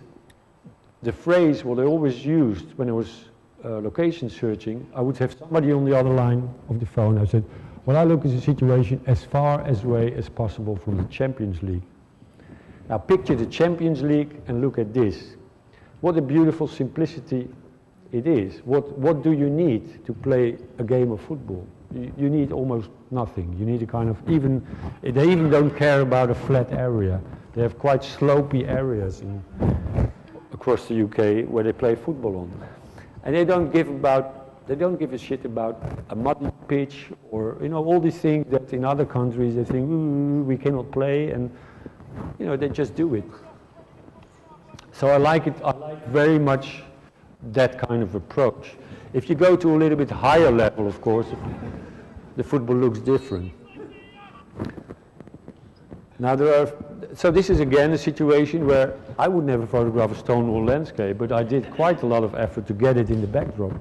the phrase what I always used when I was uh, location searching, I would have somebody on the other line of the phone. I said, what I look at the situation as far away as possible from the Champions League. Now picture the Champions League and look at this. What a beautiful simplicity it is. What, what do you need to play a game of football? You, you need almost nothing. You need a kind of, even, they even don't care about a flat area. They have quite slopy areas in, across the UK where they play football on. And they don't give about they don't give a shit about a mud pitch or you know all these things that in other countries they think we cannot play and you know they just do it. So I like it. I like very much that kind of approach. If you go to a little bit higher level, of course, the football looks different. Now there are so this is again a situation where I would never photograph a stone wall landscape, but I did quite a lot of effort to get it in the backdrop.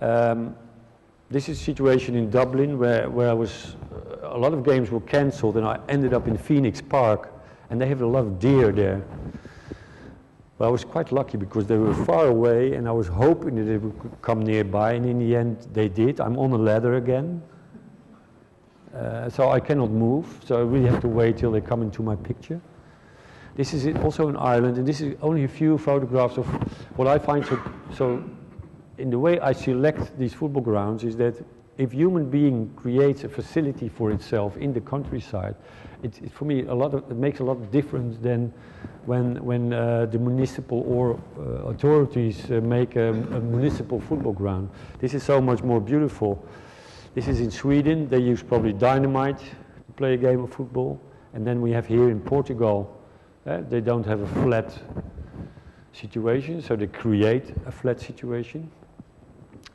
Um, this is a situation in Dublin where, where I was, uh, a lot of games were cancelled and I ended up in Phoenix Park and they have a lot of deer there. Well, I was quite lucky because they were far away and I was hoping that they would come nearby and in the end they did. I'm on a ladder again. Uh, so I cannot move, so I really have to wait till they come into my picture. This is also in Ireland and this is only a few photographs of what I find so, so in the way I select these football grounds is that if human being creates a facility for itself in the countryside, it, it, for me a lot of, it makes a lot of difference than when when uh, the municipal or uh, authorities uh, make a, a, municipal football ground. This is so much more beautiful. This is in Sweden. They use probably dynamite to play a game of football, and then we have here in Portugal. Uh, they don't have a flat situation, so they create a flat situation.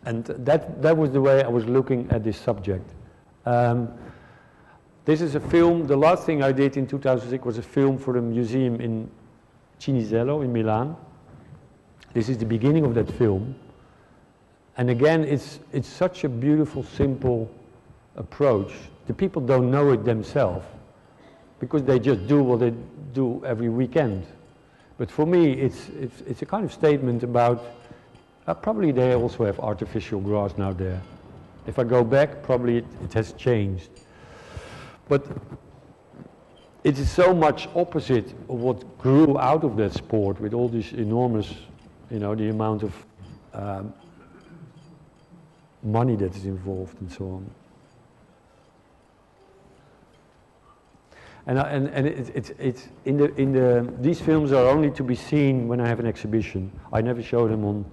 And that, that was the way I was looking at this subject. Um, this is a film, the last thing I did in 2006 was a film for the museum in Cinisello in Milan. This is the beginning of that film. And again, it's, it's such a beautiful, simple approach. The people don't know it themselves because they just do what they do every weekend. But for me, it's, it's, it's a kind of statement about uh, probably they also have artificial grass now there. If I go back, probably it, it has changed. But it is so much opposite of what grew out of that sport with all this enormous, you know, the amount of um, money that is involved and so on. And, uh, and, and it, it, it's in the, in the, these films are only to be seen when I have an exhibition. I never show them on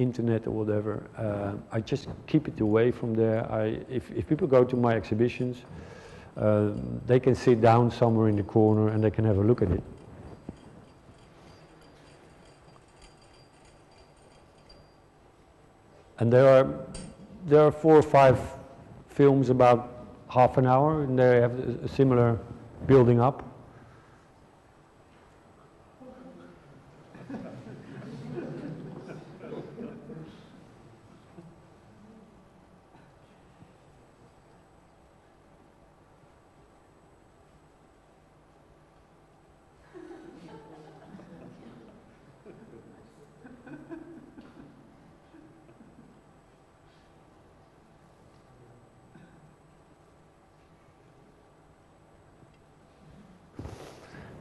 internet or whatever. Uh, I just keep it away from there. I, if, if people go to my exhibitions, uh, they can sit down somewhere in the corner and they can have a look at it. And there are, there are four or five films about half an hour and they have a similar building up.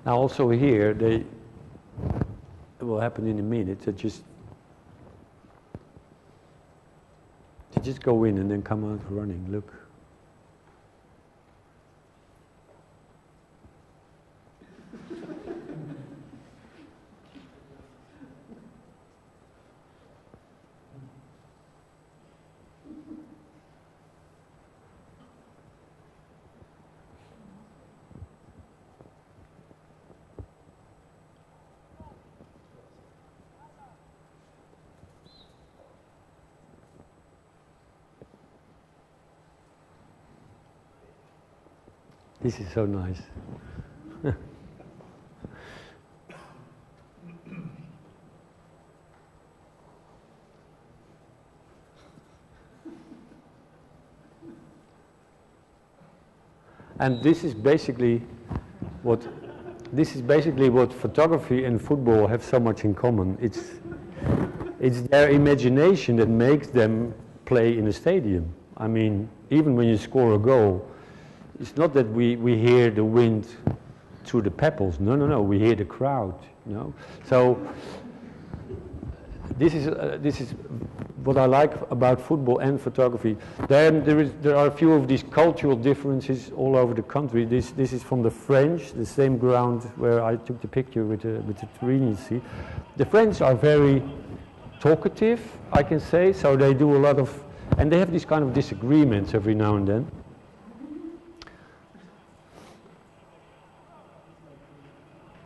Now also here, they, it will happen in a minute, they just, they just go in and then come out running, look. This is so nice. [LAUGHS] and this is basically what this is basically what photography and football have so much in common. It's it's their imagination that makes them play in a stadium. I mean, even when you score a goal, it's not that we, we hear the wind through the pebbles. No, no, no. We hear the crowd. You know. So this is uh, this is what I like about football and photography. Then there is there are a few of these cultural differences all over the country. This this is from the French, the same ground where I took the picture with the with the Trinity. The French are very talkative, I can say. So they do a lot of, and they have these kind of disagreements every now and then.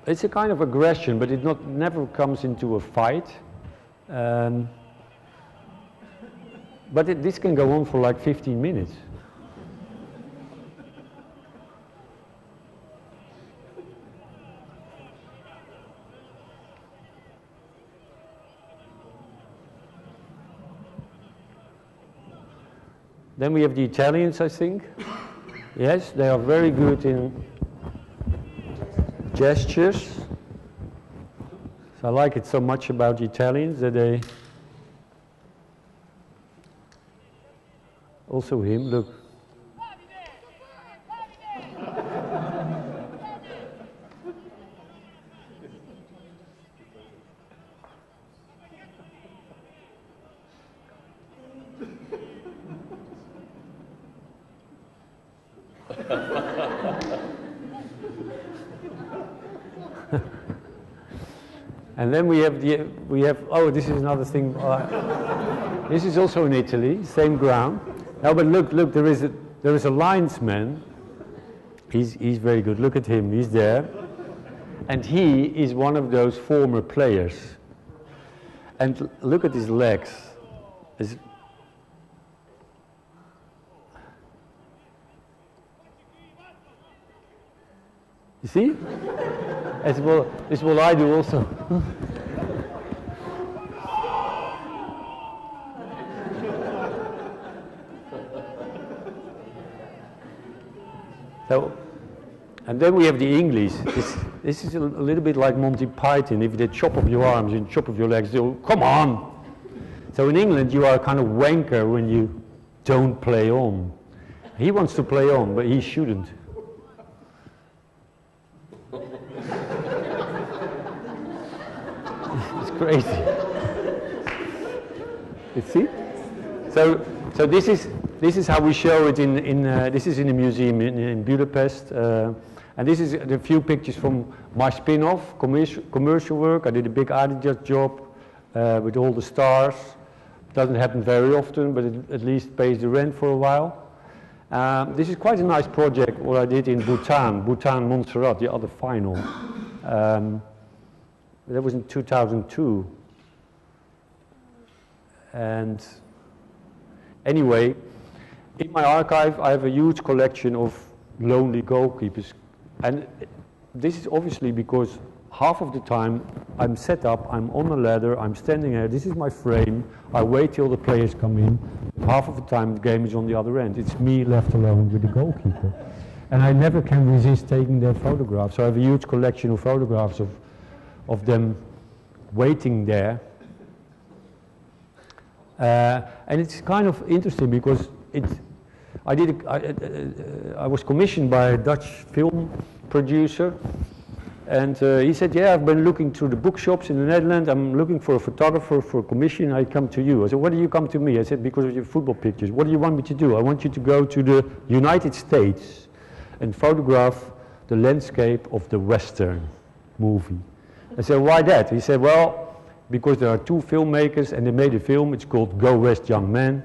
it's a kind of aggression, but it not never comes into a fight. Um, but it, this can go on for like 15 minutes. then we have the Italians, I think. [COUGHS] yes, they are very good in gestures. I like it so much about Italians that they also him, look. And then we have the we have oh this is another thing. Uh, this is also in Italy, same ground. Now, but look, look, there is a there is a linesman. He's he's very good. Look at him. He's there, and he is one of those former players. And look at his legs. You see? It's what, it's what I do also. so, and then we have the English. This, this is a, a, little bit like Monty Python. If they chop off your arms and chop off your legs, they'll, come on. So in England, you are a kind of wanker when you don't play on. He wants to play on, but he shouldn't. Crazy. you see? So, so this is this is how we show it in in uh, this is in a museum in, in Budapest, uh, and this is a few pictures from my spin-off commercial commercial work. I did a big Adidas job uh, with all the stars. Doesn't happen very often, but it at least pays the rent for a while. Um, this is quite a nice project what I did in Bhutan, Bhutan Montserrat, the other final. Um, that was in 2002. And anyway, in my archive, I have a huge collection of lonely goalkeepers. And this is obviously because half of the time I'm set up, I'm on a ladder, I'm standing there, this is my frame, I wait till the players come in. Half of the time the game is on the other end. It's me left alone with the goalkeeper. And I never can resist taking that photograph. So I have a huge collection of photographs of of them waiting there. Uh, and it's kind of interesting because it, I, did a, I, uh, I was commissioned by a Dutch film producer and uh, he said, yeah, I've been looking through the bookshops in the Netherlands. I'm looking for a photographer for a commission. I come to you. I said, why do you come to me? I said, because of your football pictures. What do you want me to do? I want you to go to the United States and photograph the landscape of the Western movie. I said, why that? He said, well, because there are two filmmakers and they made a film, it's called Go West Young Men,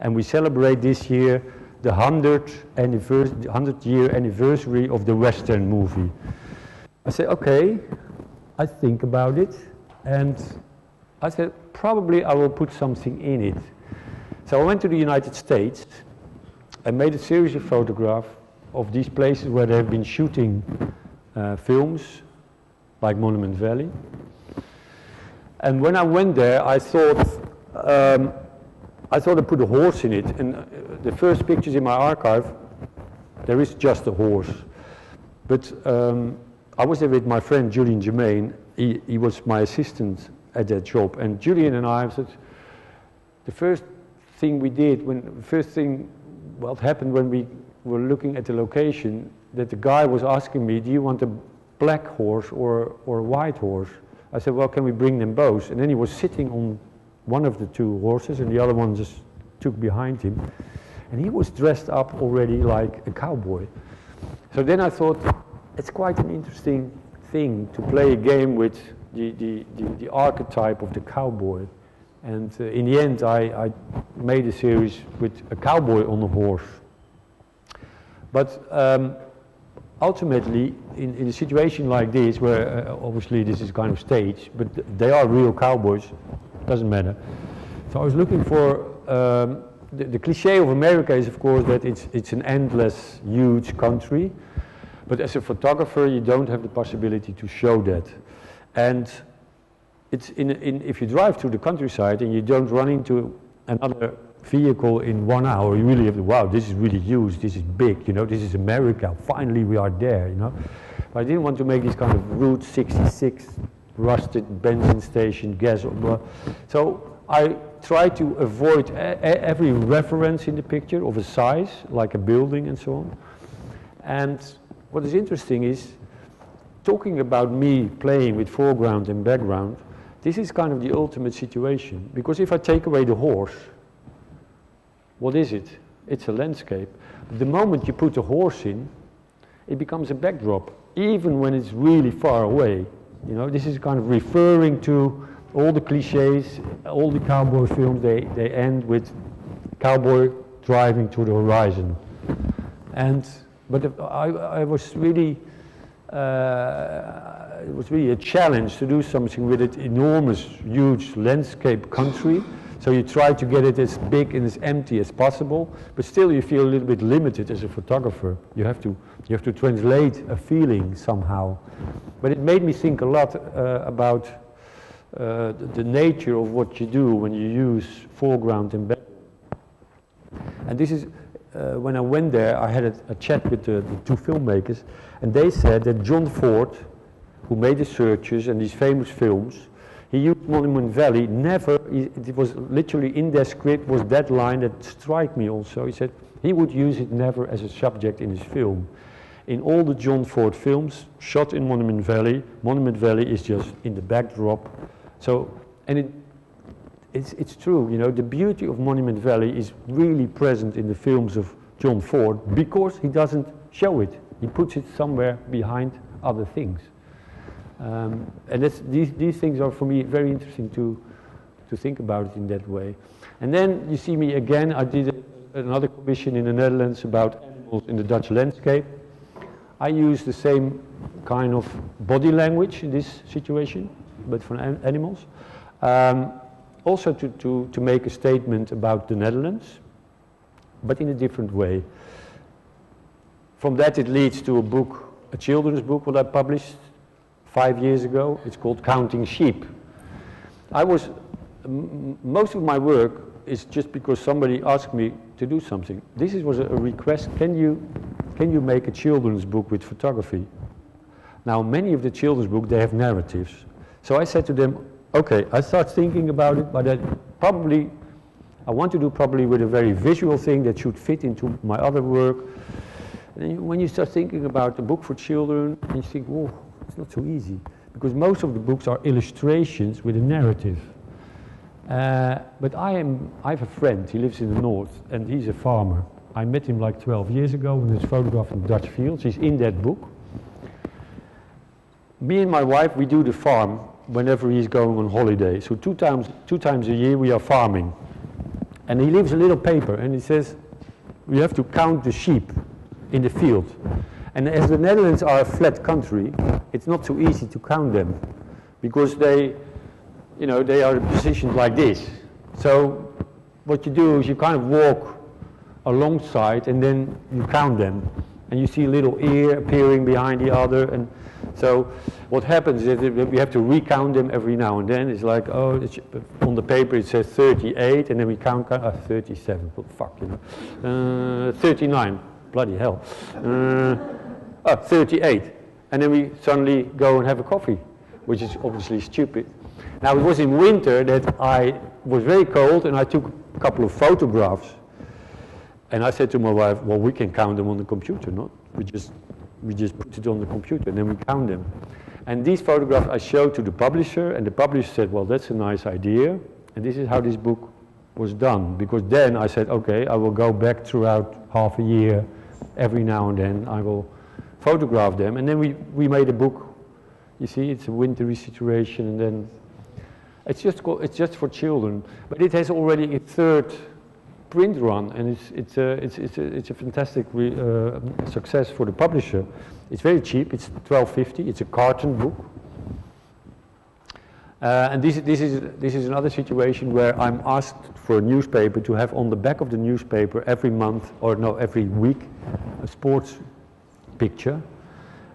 and we celebrate this year the 100th, 100th year anniversary of the Western movie. I said, okay, I think about it, and I said, probably I will put something in it. So I went to the United States and made a series of photographs of these places where they have been shooting uh, films like Monument Valley. And when I went there, I thought, um, I thought I put a horse in it. And uh, the first pictures in my archive, there is just a horse. But um, I was there with my friend Julian Germain. He, he was my assistant at that job. And Julian and I said, the first thing we did, when the first thing, what happened when we were looking at the location, that the guy was asking me, do you want a black horse or, or white horse. I said, well, can we bring them both? And then he was sitting on one of the two horses and the other one just took behind him. And he was dressed up already like a cowboy. So then I thought, it's quite an interesting thing to play a game with the, the, the, the archetype of the cowboy. And uh, in the end, I, I made a series with a cowboy on a horse. But um, ultimately, in, in, a situation like this, where uh, obviously this is kind of staged, but they are real cowboys, doesn't matter. So I was looking for, um, the, the, cliche of America is of course that it's, it's an endless, huge country, but as a photographer you don't have the possibility to show that. And it's in, in, if you drive through the countryside and you don't run into another vehicle in one hour, you really have to, wow, this is really huge, this is big, you know, this is America, finally we are there, you know. But I didn't want to make this kind of Route 66 rusted benzene station, gas, blah. so I try to avoid every reference in the picture of a size, like a building and so on. And what is interesting is, talking about me playing with foreground and background, this is kind of the ultimate situation. Because if I take away the horse, what is it? It's a landscape. The moment you put a horse in, it becomes a backdrop, even when it's really far away. You know, this is kind of referring to all the cliches, all the cowboy films, they, they end with cowboy driving to the horizon. And, but I, I was really, uh, it was really a challenge to do something with an enormous, huge landscape country so you try to get it as big and as empty as possible, but still you feel a little bit limited as a photographer. You have to, you have to translate a feeling somehow. But it made me think a lot uh, about uh, the nature of what you do when you use foreground and background. And this is, uh, when I went there, I had a, a chat with the, the, two filmmakers, and they said that John Ford, who made the Searchers and these famous films, he used Monument Valley, never, it was literally in their script was that line that struck me also. He said he would use it never as a subject in his film. In all the John Ford films shot in Monument Valley, Monument Valley is just in the backdrop. So, and it, it's, it's true, you know, the beauty of Monument Valley is really present in the films of John Ford because he doesn't show it. He puts it somewhere behind other things. Um, and these, these things are for me very interesting to, to think about it in that way. And then you see me again, I did another commission in the Netherlands about animals in the Dutch landscape. I use the same kind of body language in this situation, but for an animals. Um, also to, to, to make a statement about the Netherlands, but in a different way. From that it leads to a book, a children's book, what I published five years ago. It's called Counting Sheep. I was, most of my work is just because somebody asked me to do something. This was a request, can you, can you make a children's book with photography? Now, many of the children's books, they have narratives. So I said to them, okay, I start thinking about it, but I probably, I want to do probably with a very visual thing that should fit into my other work. And when you start thinking about a book for children, and you think, whoa, it's not so easy because most of the books are illustrations with a narrative. Uh, but I, am, I have a friend, he lives in the north, and he's a farmer. I met him like 12 years ago when he's photographing Dutch fields. He's in that book. Me and my wife, we do the farm whenever he's going on holiday. So two times, two times a year we are farming. And he leaves a little paper and he says, we have to count the sheep in the field. And as the Netherlands are a flat country, it's not so easy to count them because they, you know, they are positioned like this. So what you do is you kind of walk alongside and then you count them. And you see a little ear appearing behind the other. And so what happens is that we have to recount them every now and then. It's like, oh, it's, on the paper it says 38, and then we count, uh, 37, well, fuck, you know. Uh, 39, bloody hell. Uh, oh, 38. And then we suddenly go and have a coffee, which is obviously stupid. Now, it was in winter that I was very cold and I took a couple of photographs. And I said to my wife, well, we can count them on the computer, not? We just, we just put it on the computer and then we count them. And these photographs I showed to the publisher, and the publisher said, well, that's a nice idea. And this is how this book was done. Because then I said, okay, I will go back throughout half a year. Every now and then I will photographed them, and then we, we made a book. You see, it's a wintry situation, and then it's just it's just for children, but it has already a third print run, and it's it's a it's it's a, it's a fantastic uh, success for the publisher. It's very cheap. It's 12.50. It's a carton book. Uh, and this, this, is, this is another situation where I'm asked for a newspaper to have on the back of the newspaper every month, or no, every week, a sports picture.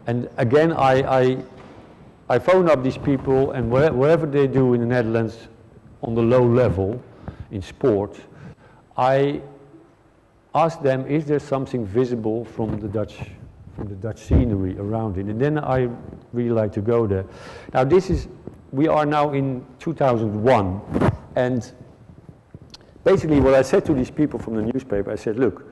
And again, I, I, I phone up these people, and wherever they do in the Netherlands on the low level in sport, I asked them, is there something visible from the Dutch, from the Dutch scenery around it? And then I really like to go there. Now this is, we are now in 2001, and basically what I said to these people from the newspaper, I said, look,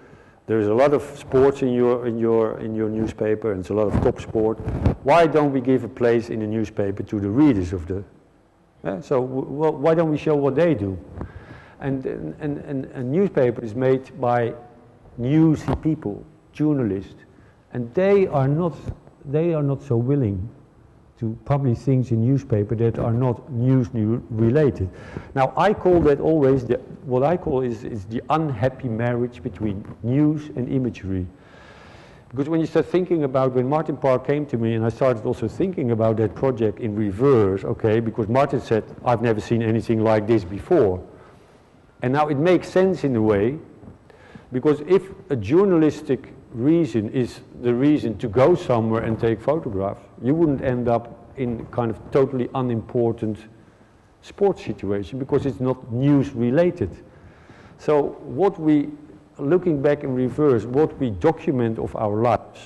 there's a lot of sports in your, in, your, in your newspaper, and it's a lot of top sport. Why don't we give a place in the newspaper to the readers of the... Yeah, so well, why don't we show what they do? And, and, and a newspaper is made by newsy people, journalists, and they are not, they are not so willing to publish things in newspaper that are not news related. Now I call that always, the, what I call is, is the unhappy marriage between news and imagery. Because when you start thinking about when Martin Parr came to me and I started also thinking about that project in reverse, okay, because Martin said, I've never seen anything like this before. And now it makes sense in a way, because if a journalistic reason is the reason to go somewhere and take photographs, you wouldn't end up in kind of totally unimportant sports situation because it's not news related. So what we, looking back in reverse, what we document of our lives,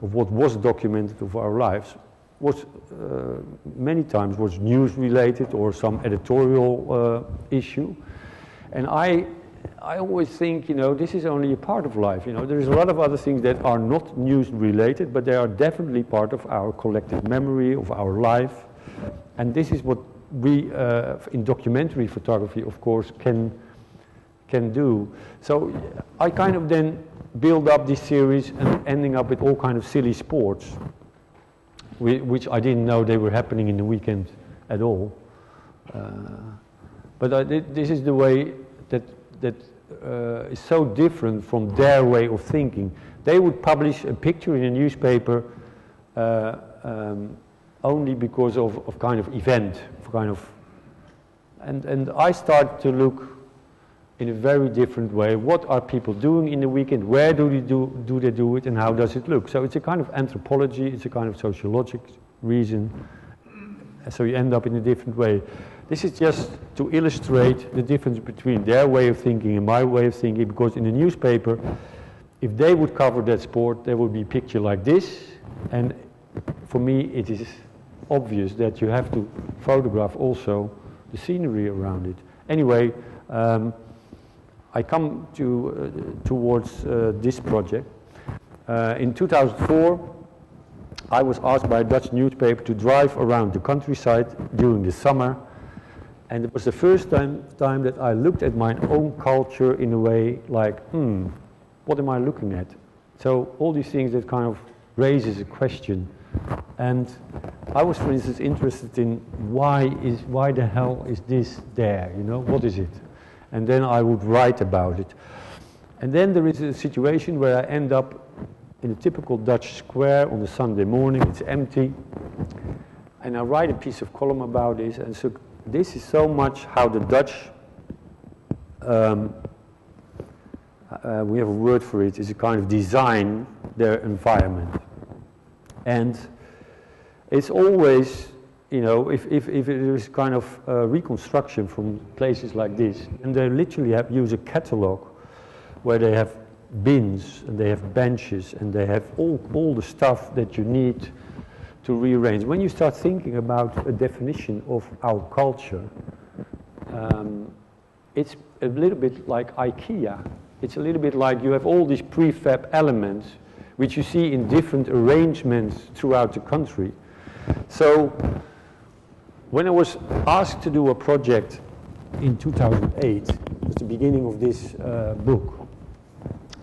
of what was documented of our lives, was uh, many times was news related or some editorial uh, issue. And I I always think, you know, this is only a part of life. You know, there is a lot of other things that are not news related, but they are definitely part of our collective memory, of our life. And this is what we, uh, in documentary photography, of course, can, can do. So I kind of then build up this series and ending up with all kind of silly sports, which I didn't know they were happening in the weekend at all. Uh, but I, this is the way that that uh, is so different from their way of thinking. They would publish a picture in a newspaper uh, um, only because of, of kind of event, kind of, and, and I start to look in a very different way. What are people doing in the weekend? Where do they do, do they do it and how does it look? So it's a kind of anthropology, it's a kind of sociologic reason. So you end up in a different way. This is just to illustrate the difference between their way of thinking and my way of thinking because in the newspaper, if they would cover that sport, there would be a picture like this. And for me, it is obvious that you have to photograph also the scenery around it. Anyway, um, I come to, uh, towards uh, this project. Uh, in 2004, I was asked by a Dutch newspaper to drive around the countryside during the summer and it was the first time, time that I looked at my own culture in a way like, hmm, what am I looking at? So all these things that kind of raises a question. And I was, for instance, interested in why is why the hell is this there? You know, what is it? And then I would write about it. And then there is a situation where I end up in a typical Dutch square on a Sunday morning. It's empty, and I write a piece of column about this. And so this is so much how the Dutch, um, uh, we have a word for it, is a kind of design their environment. And it's always, you know, if, if, if it is kind of uh, reconstruction from places like this, and they literally have use a catalog where they have bins and they have benches and they have all, all the stuff that you need to rearrange. When you start thinking about a definition of our culture, um, it's a little bit like IKEA. It's a little bit like you have all these prefab elements which you see in different arrangements throughout the country. So when I was asked to do a project in 2008, it was the beginning of this uh, book,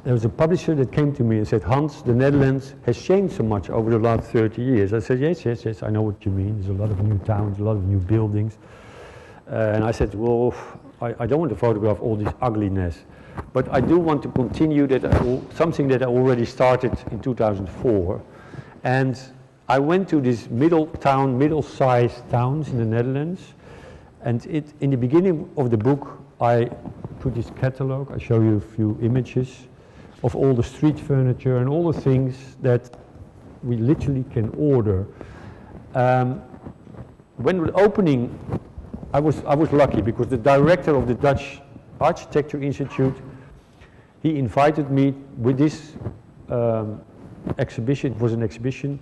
there was a publisher that came to me and said, Hans, the Netherlands has changed so much over the last 30 years. I said, yes, yes, yes, I know what you mean. There's a lot of new towns, a lot of new buildings. Uh, and I said, well, I, I, don't want to photograph all this ugliness. But I do want to continue that I, something that I already started in 2004. And I went to these middle town, middle-sized towns in the Netherlands. And it, in the beginning of the book, I put this catalog. I show you a few images of all the street furniture and all the things that we literally can order. Um, when opening, I was, I was lucky because the director of the Dutch Architecture Institute, he invited me with this um, exhibition, it was an exhibition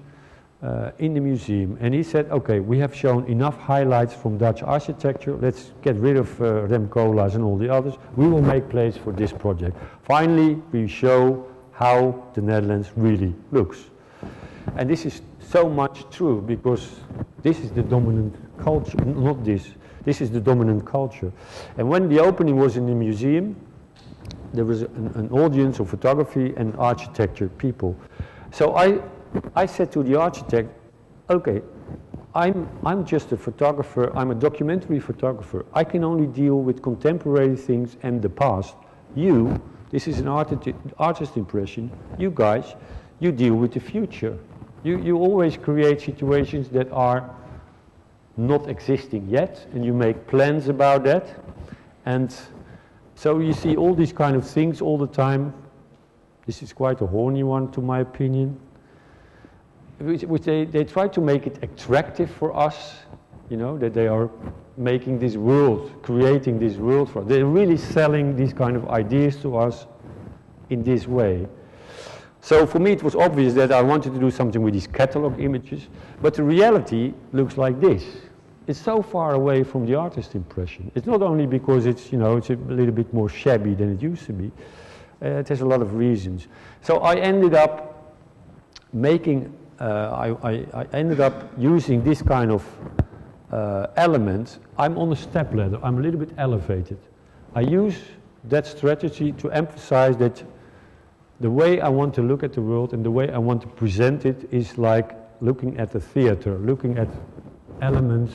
uh, in the museum. And he said, okay, we have shown enough highlights from Dutch architecture. Let's get rid of uh, Rem Koolhaas and all the others. We will make place for this project. Finally, we show how the Netherlands really looks. And this is so much true because this is the dominant culture, not this. This is the dominant culture. And when the opening was in the museum, there was an, an audience of photography and architecture people. So I I said to the architect, okay, I'm, I'm just a photographer, I'm a documentary photographer. I can only deal with contemporary things and the past. You, this is an artist, artist impression, you guys, you deal with the future. You, you always create situations that are not existing yet, and you make plans about that. And so you see all these kind of things all the time. This is quite a horny one, to my opinion which, which they, they try to make it attractive for us, you know, that they are making this world, creating this world for us. They're really selling these kind of ideas to us in this way. So for me it was obvious that I wanted to do something with these catalog images, but the reality looks like this. It's so far away from the artist impression. It's not only because it's, you know, it's a little bit more shabby than it used to be. Uh, it has a lot of reasons. So I ended up making I, I, I, ended up using this kind of uh, element. I'm on a step ladder. I'm a little bit elevated. I use that strategy to emphasize that the way I want to look at the world and the way I want to present it is like looking at the theater, looking at elements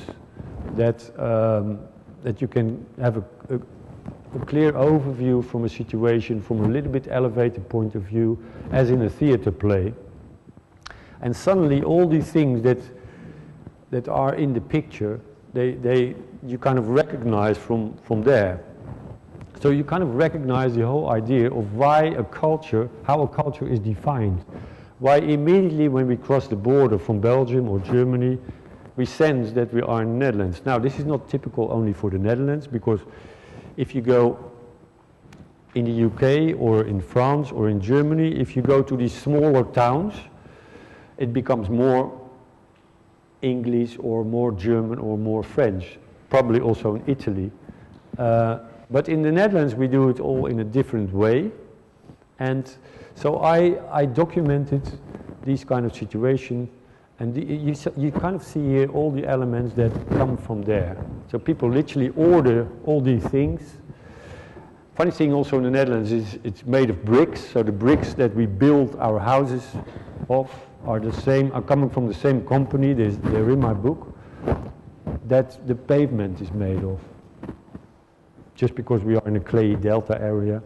that, um, that you can have a, a, a, clear overview from a situation from a little bit elevated point of view, as in a theater play. And suddenly all these things that, that are in the picture, they, they, you kind of recognize from, from there. So you kind of recognize the whole idea of why a culture, how a culture is defined. Why immediately when we cross the border from Belgium or Germany, we sense that we are in the Netherlands. Now this is not typical only for the Netherlands because if you go in the UK or in France or in Germany, if you go to these smaller towns, it becomes more English or more German or more French, probably also in Italy. Uh, but in the Netherlands, we do it all in a different way. And so I, I documented these kind of situation. And the, you, you kind of see here all the elements that come from there. So people literally order all these things. Funny thing also in the Netherlands is it's made of bricks. So the bricks that we build our houses of are the same, are coming from the same company, they're in my book, that the pavement is made of. Just because we are in a clay delta area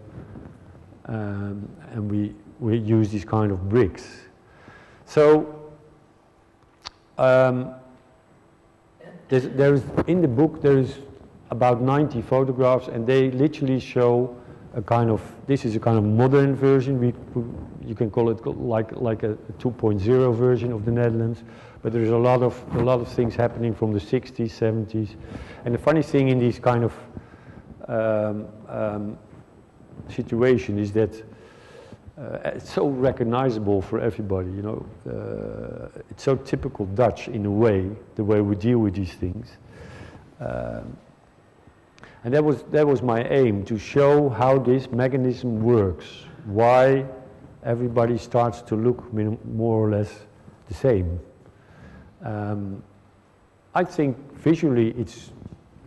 um, and we, we use these kind of bricks. So um, there's, there's, in the book there is about 90 photographs and they literally show a kind of, this is a kind of modern version. We, you can call it like, like a 2.0 version of the Netherlands. But there's a lot of, a lot of things happening from the 60s, 70s. And the funny thing in these kind of um, um, situation is that uh, it's so recognizable for everybody, you know. Uh, it's so typical Dutch in a way, the way we deal with these things. Um, and that was, that was my aim, to show how this mechanism works, why everybody starts to look more or less the same. Um, I think visually it's,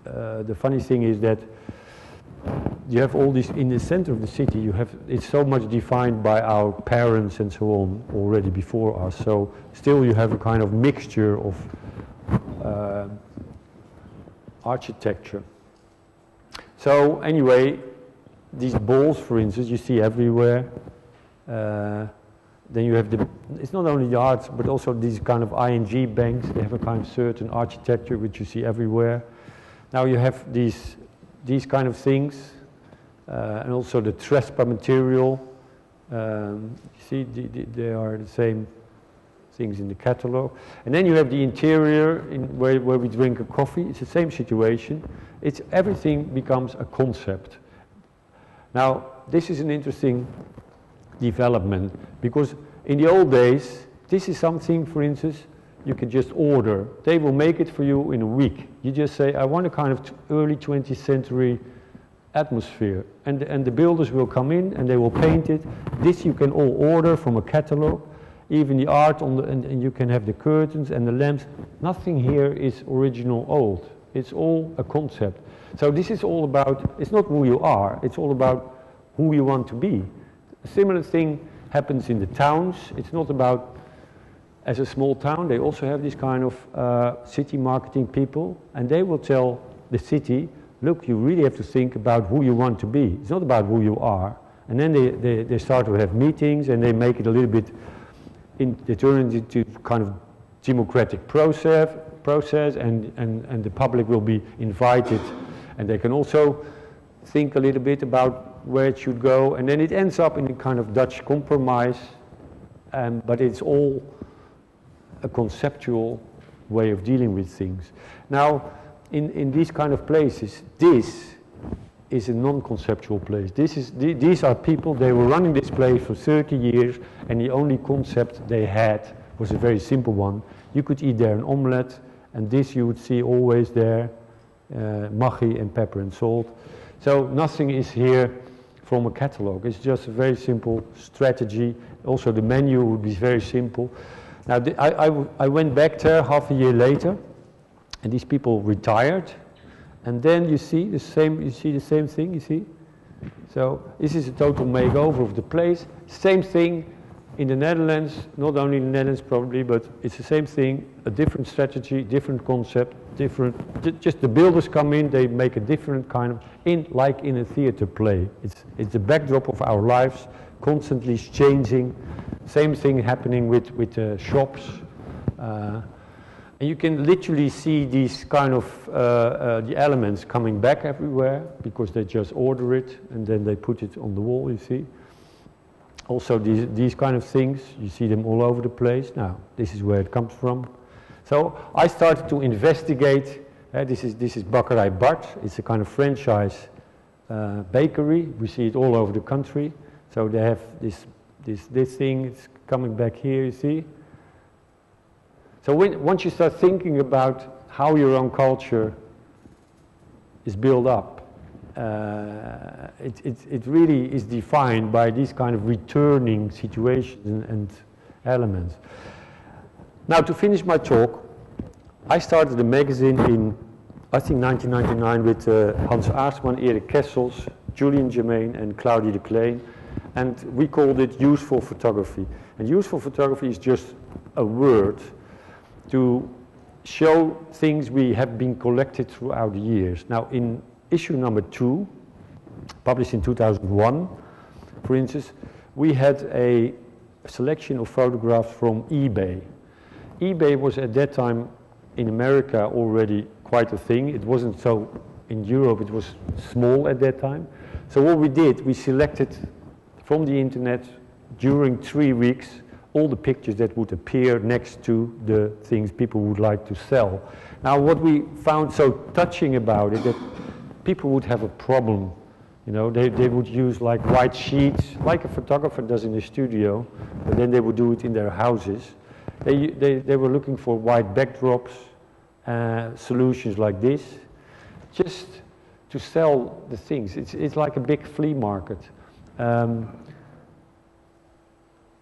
uh, the funny thing is that you have all this, in the center of the city, you have, it's so much defined by our parents and so on already before us, so still you have a kind of mixture of uh, architecture. So anyway, these balls, for instance, you see everywhere. Uh, then you have the, it's not only the arts, but also these kind of ING banks. They have a kind of certain architecture which you see everywhere. Now you have these, these kind of things, uh, and also the Trespa material. Um, you see, the, the, they are the same things in the catalog. And then you have the interior in where, where we drink a coffee. It's the same situation. It's everything becomes a concept. Now, this is an interesting development because in the old days, this is something, for instance, you can just order. They will make it for you in a week. You just say, I want a kind of early 20th century atmosphere. And, and the builders will come in and they will paint it. This you can all order from a catalog. Even the art on the, and, and you can have the curtains and the lamps. Nothing here is original old. It's all a concept. So this is all about, it's not who you are, it's all about who you want to be. A similar thing happens in the towns. It's not about, as a small town, they also have this kind of uh, city marketing people, and they will tell the city, look, you really have to think about who you want to be. It's not about who you are. And then they, they, they start to have meetings and they make it a little bit, in, they turn it into kind of democratic process, process and, and, and the public will be invited and they can also think a little bit about where it should go and then it ends up in a kind of Dutch compromise um, but it's all a conceptual way of dealing with things. Now in, in these kind of places this is a non-conceptual place. This is, th these are people, they were running this place for 30 years and the only concept they had was a very simple one. You could eat there an omelette and this you would see always there, uh, maggi and pepper and salt. So nothing is here from a catalog. It's just a very simple strategy. Also the menu would be very simple. Now the, I, I, went back there half a year later and these people retired and then you see the same, you see the same thing, you see? So this is a total makeover of the place. Same thing, in the Netherlands, not only in the Netherlands probably, but it's the same thing, a different strategy, different concept, different, just the builders come in, they make a different kind of, in like in a theater play. It's, it's the backdrop of our lives, constantly changing. Same thing happening with, with uh, shops. Uh, and you can literally see these kind of, uh, uh, the elements coming back everywhere because they just order it and then they put it on the wall, you see also these, these kind of things, you see them all over the place. Now, this is where it comes from. So I started to investigate. Uh, this is this is Bakkerij Bart. It's a kind of franchise uh, bakery. We see it all over the country. So they have this this this thing. It's coming back here. You see. So when, once you start thinking about how your own culture is built up, uh, it, it, it, really is defined by these kind of returning situations and, and, elements. Now to finish my talk, I started the magazine in, I think 1999 with uh, Hans Aarsman, Erik Kessels, Julian Germain and Claudie de Cleen and we called it useful photography. And useful photography is just a word to show things we have been collected throughout the years. Now in issue number two, published in 2001, for instance, we had a selection of photographs from eBay. eBay was at that time in America already quite a thing. It wasn't so in Europe, it was small at that time. So what we did, we selected from the internet during three weeks all the pictures that would appear next to the things people would like to sell. Now what we found so touching about it that people would have a problem. You know, they, they would use like white sheets, like a photographer does in the studio, but then they would do it in their houses. They, they, they were looking for white backdrops, uh, solutions like this, just to sell the things. It's, it's like a big flea market. Um,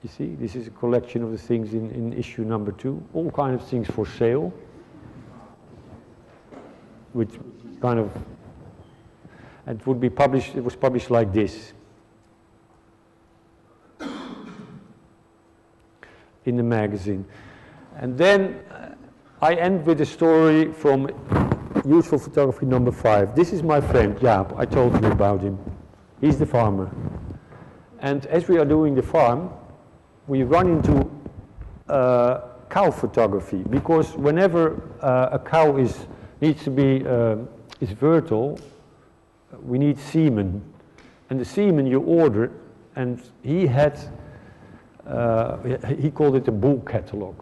you see, this is a collection of the things in, in issue number two. All kinds of things for sale, which kind of and it would be published, it was published like this. In the magazine. And then uh, I end with a story from Useful Photography number five. This is my friend, Jaap. I told you about him. He's the farmer. And as we are doing the farm, we run into uh, cow photography because whenever uh, a cow is, needs to be uh, is fertile, we need semen. And the semen you order, and he had, he called it a bull catalog.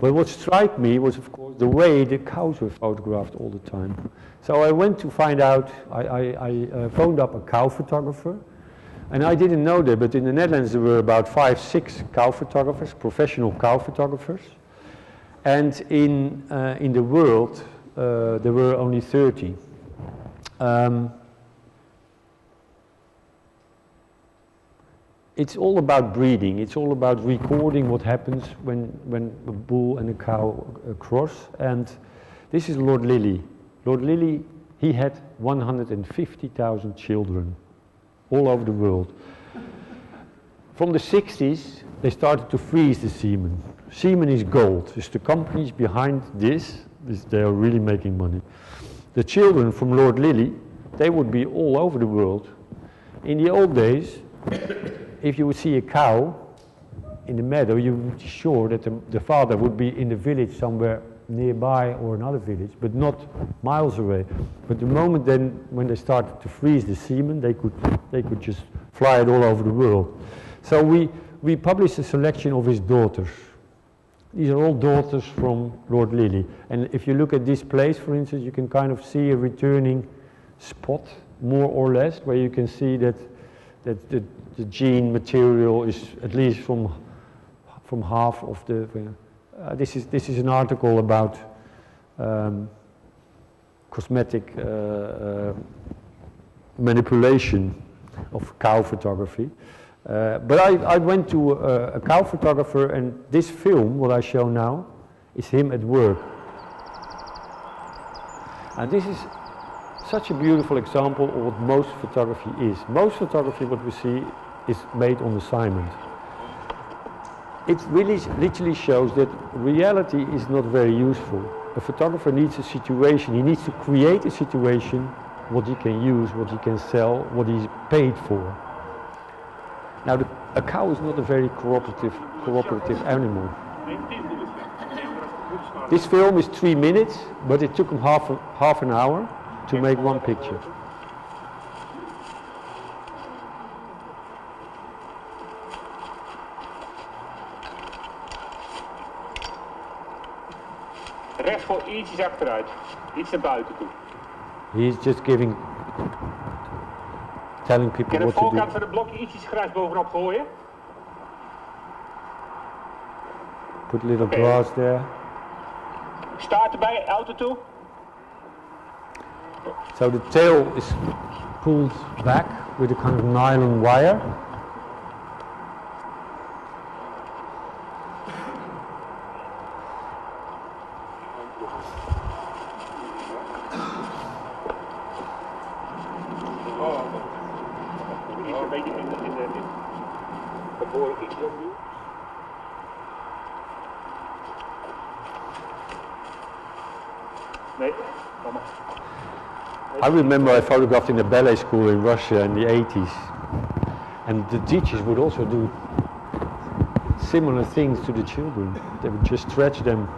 But what struck me was, of course, the way the cows were photographed all the time. So I went to find out, I, I, I uh, phoned up a cow photographer, and I didn't know that, but in the Netherlands there were about five, six cow photographers, professional cow photographers. And in, uh, in the world, uh, there were only 30. Um, it's all about breeding. It's all about recording what happens when, when a bull and a cow uh, cross. And this is Lord Lilly. Lord Lilly, he had 150,000 children all over the world. From the 60s, they started to freeze the semen. Semen is gold. It's the companies behind this, this, they are really making money. The children from Lord Lilly, they would be all over the world. In the old days, if you would see a cow in the meadow, you would be sure that the, the father would be in the village somewhere nearby or another village, but not miles away. But the moment then, when they started to freeze the semen, they could, they could just fly it all over the world. So we, we published a selection of his daughters. These are all daughters from Lord Lilly. And if you look at this place, for instance, you can kind of see a returning spot, more or less, where you can see that, that the, the gene material is at least from, from half of the... Uh, this, is, this is an article about um, cosmetic uh, uh, manipulation of cow photography. Uh, but I, I, went to a, a, cow photographer and this film, what I show now, is him at work. And this is such a beautiful example of what most photography is. Most photography, what we see, is made on assignment. It really literally shows that reality is not very useful. A photographer needs a situation, he needs to create a situation, what he can use, what he can sell, what he's paid for. Now, the, a cow is not a very cooperative, cooperative animal. This film is three minutes, but it took him half, half an hour to make one picture. Recht voor ietsjes achteruit. Iets naar buiten toe. He's just giving telling people Kan de what to do. voorkant van het blokje ietsjes gras bovenop gooien? Put a little Oké. grass there. Staart erbij, auto toe. So the tail is pulled back with a kind of nylon wire. Remember I photographed in a ballet school in Russia in the 80s. And the teachers would also do similar things to the children. They would just stretch them.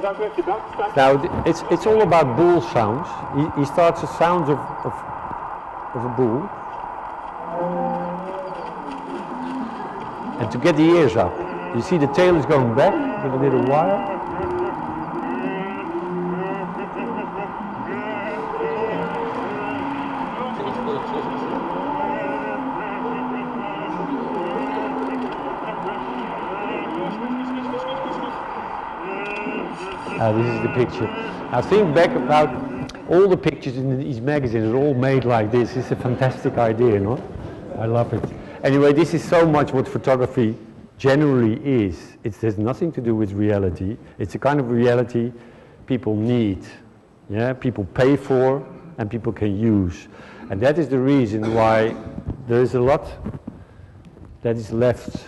Now, it's, it's all about bull sounds. He, he starts the sounds of, of, of a bull. And to get the ears up. You see the tail is going back with a little wire. Uh, this is the picture. Now think back about all the pictures in these magazines are all made like this. It's a fantastic idea, no? I love it. Anyway, this is so much what photography generally is. It has nothing to do with reality. It's a kind of reality people need, yeah, people pay for, and people can use. And that is the reason why there is a lot that is left,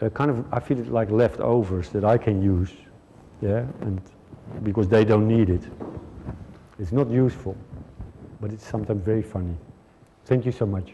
uh, kind of, I feel it like leftovers that I can use, yeah, and because they don't need it. It's not useful, but it's sometimes very funny. Thank you so much.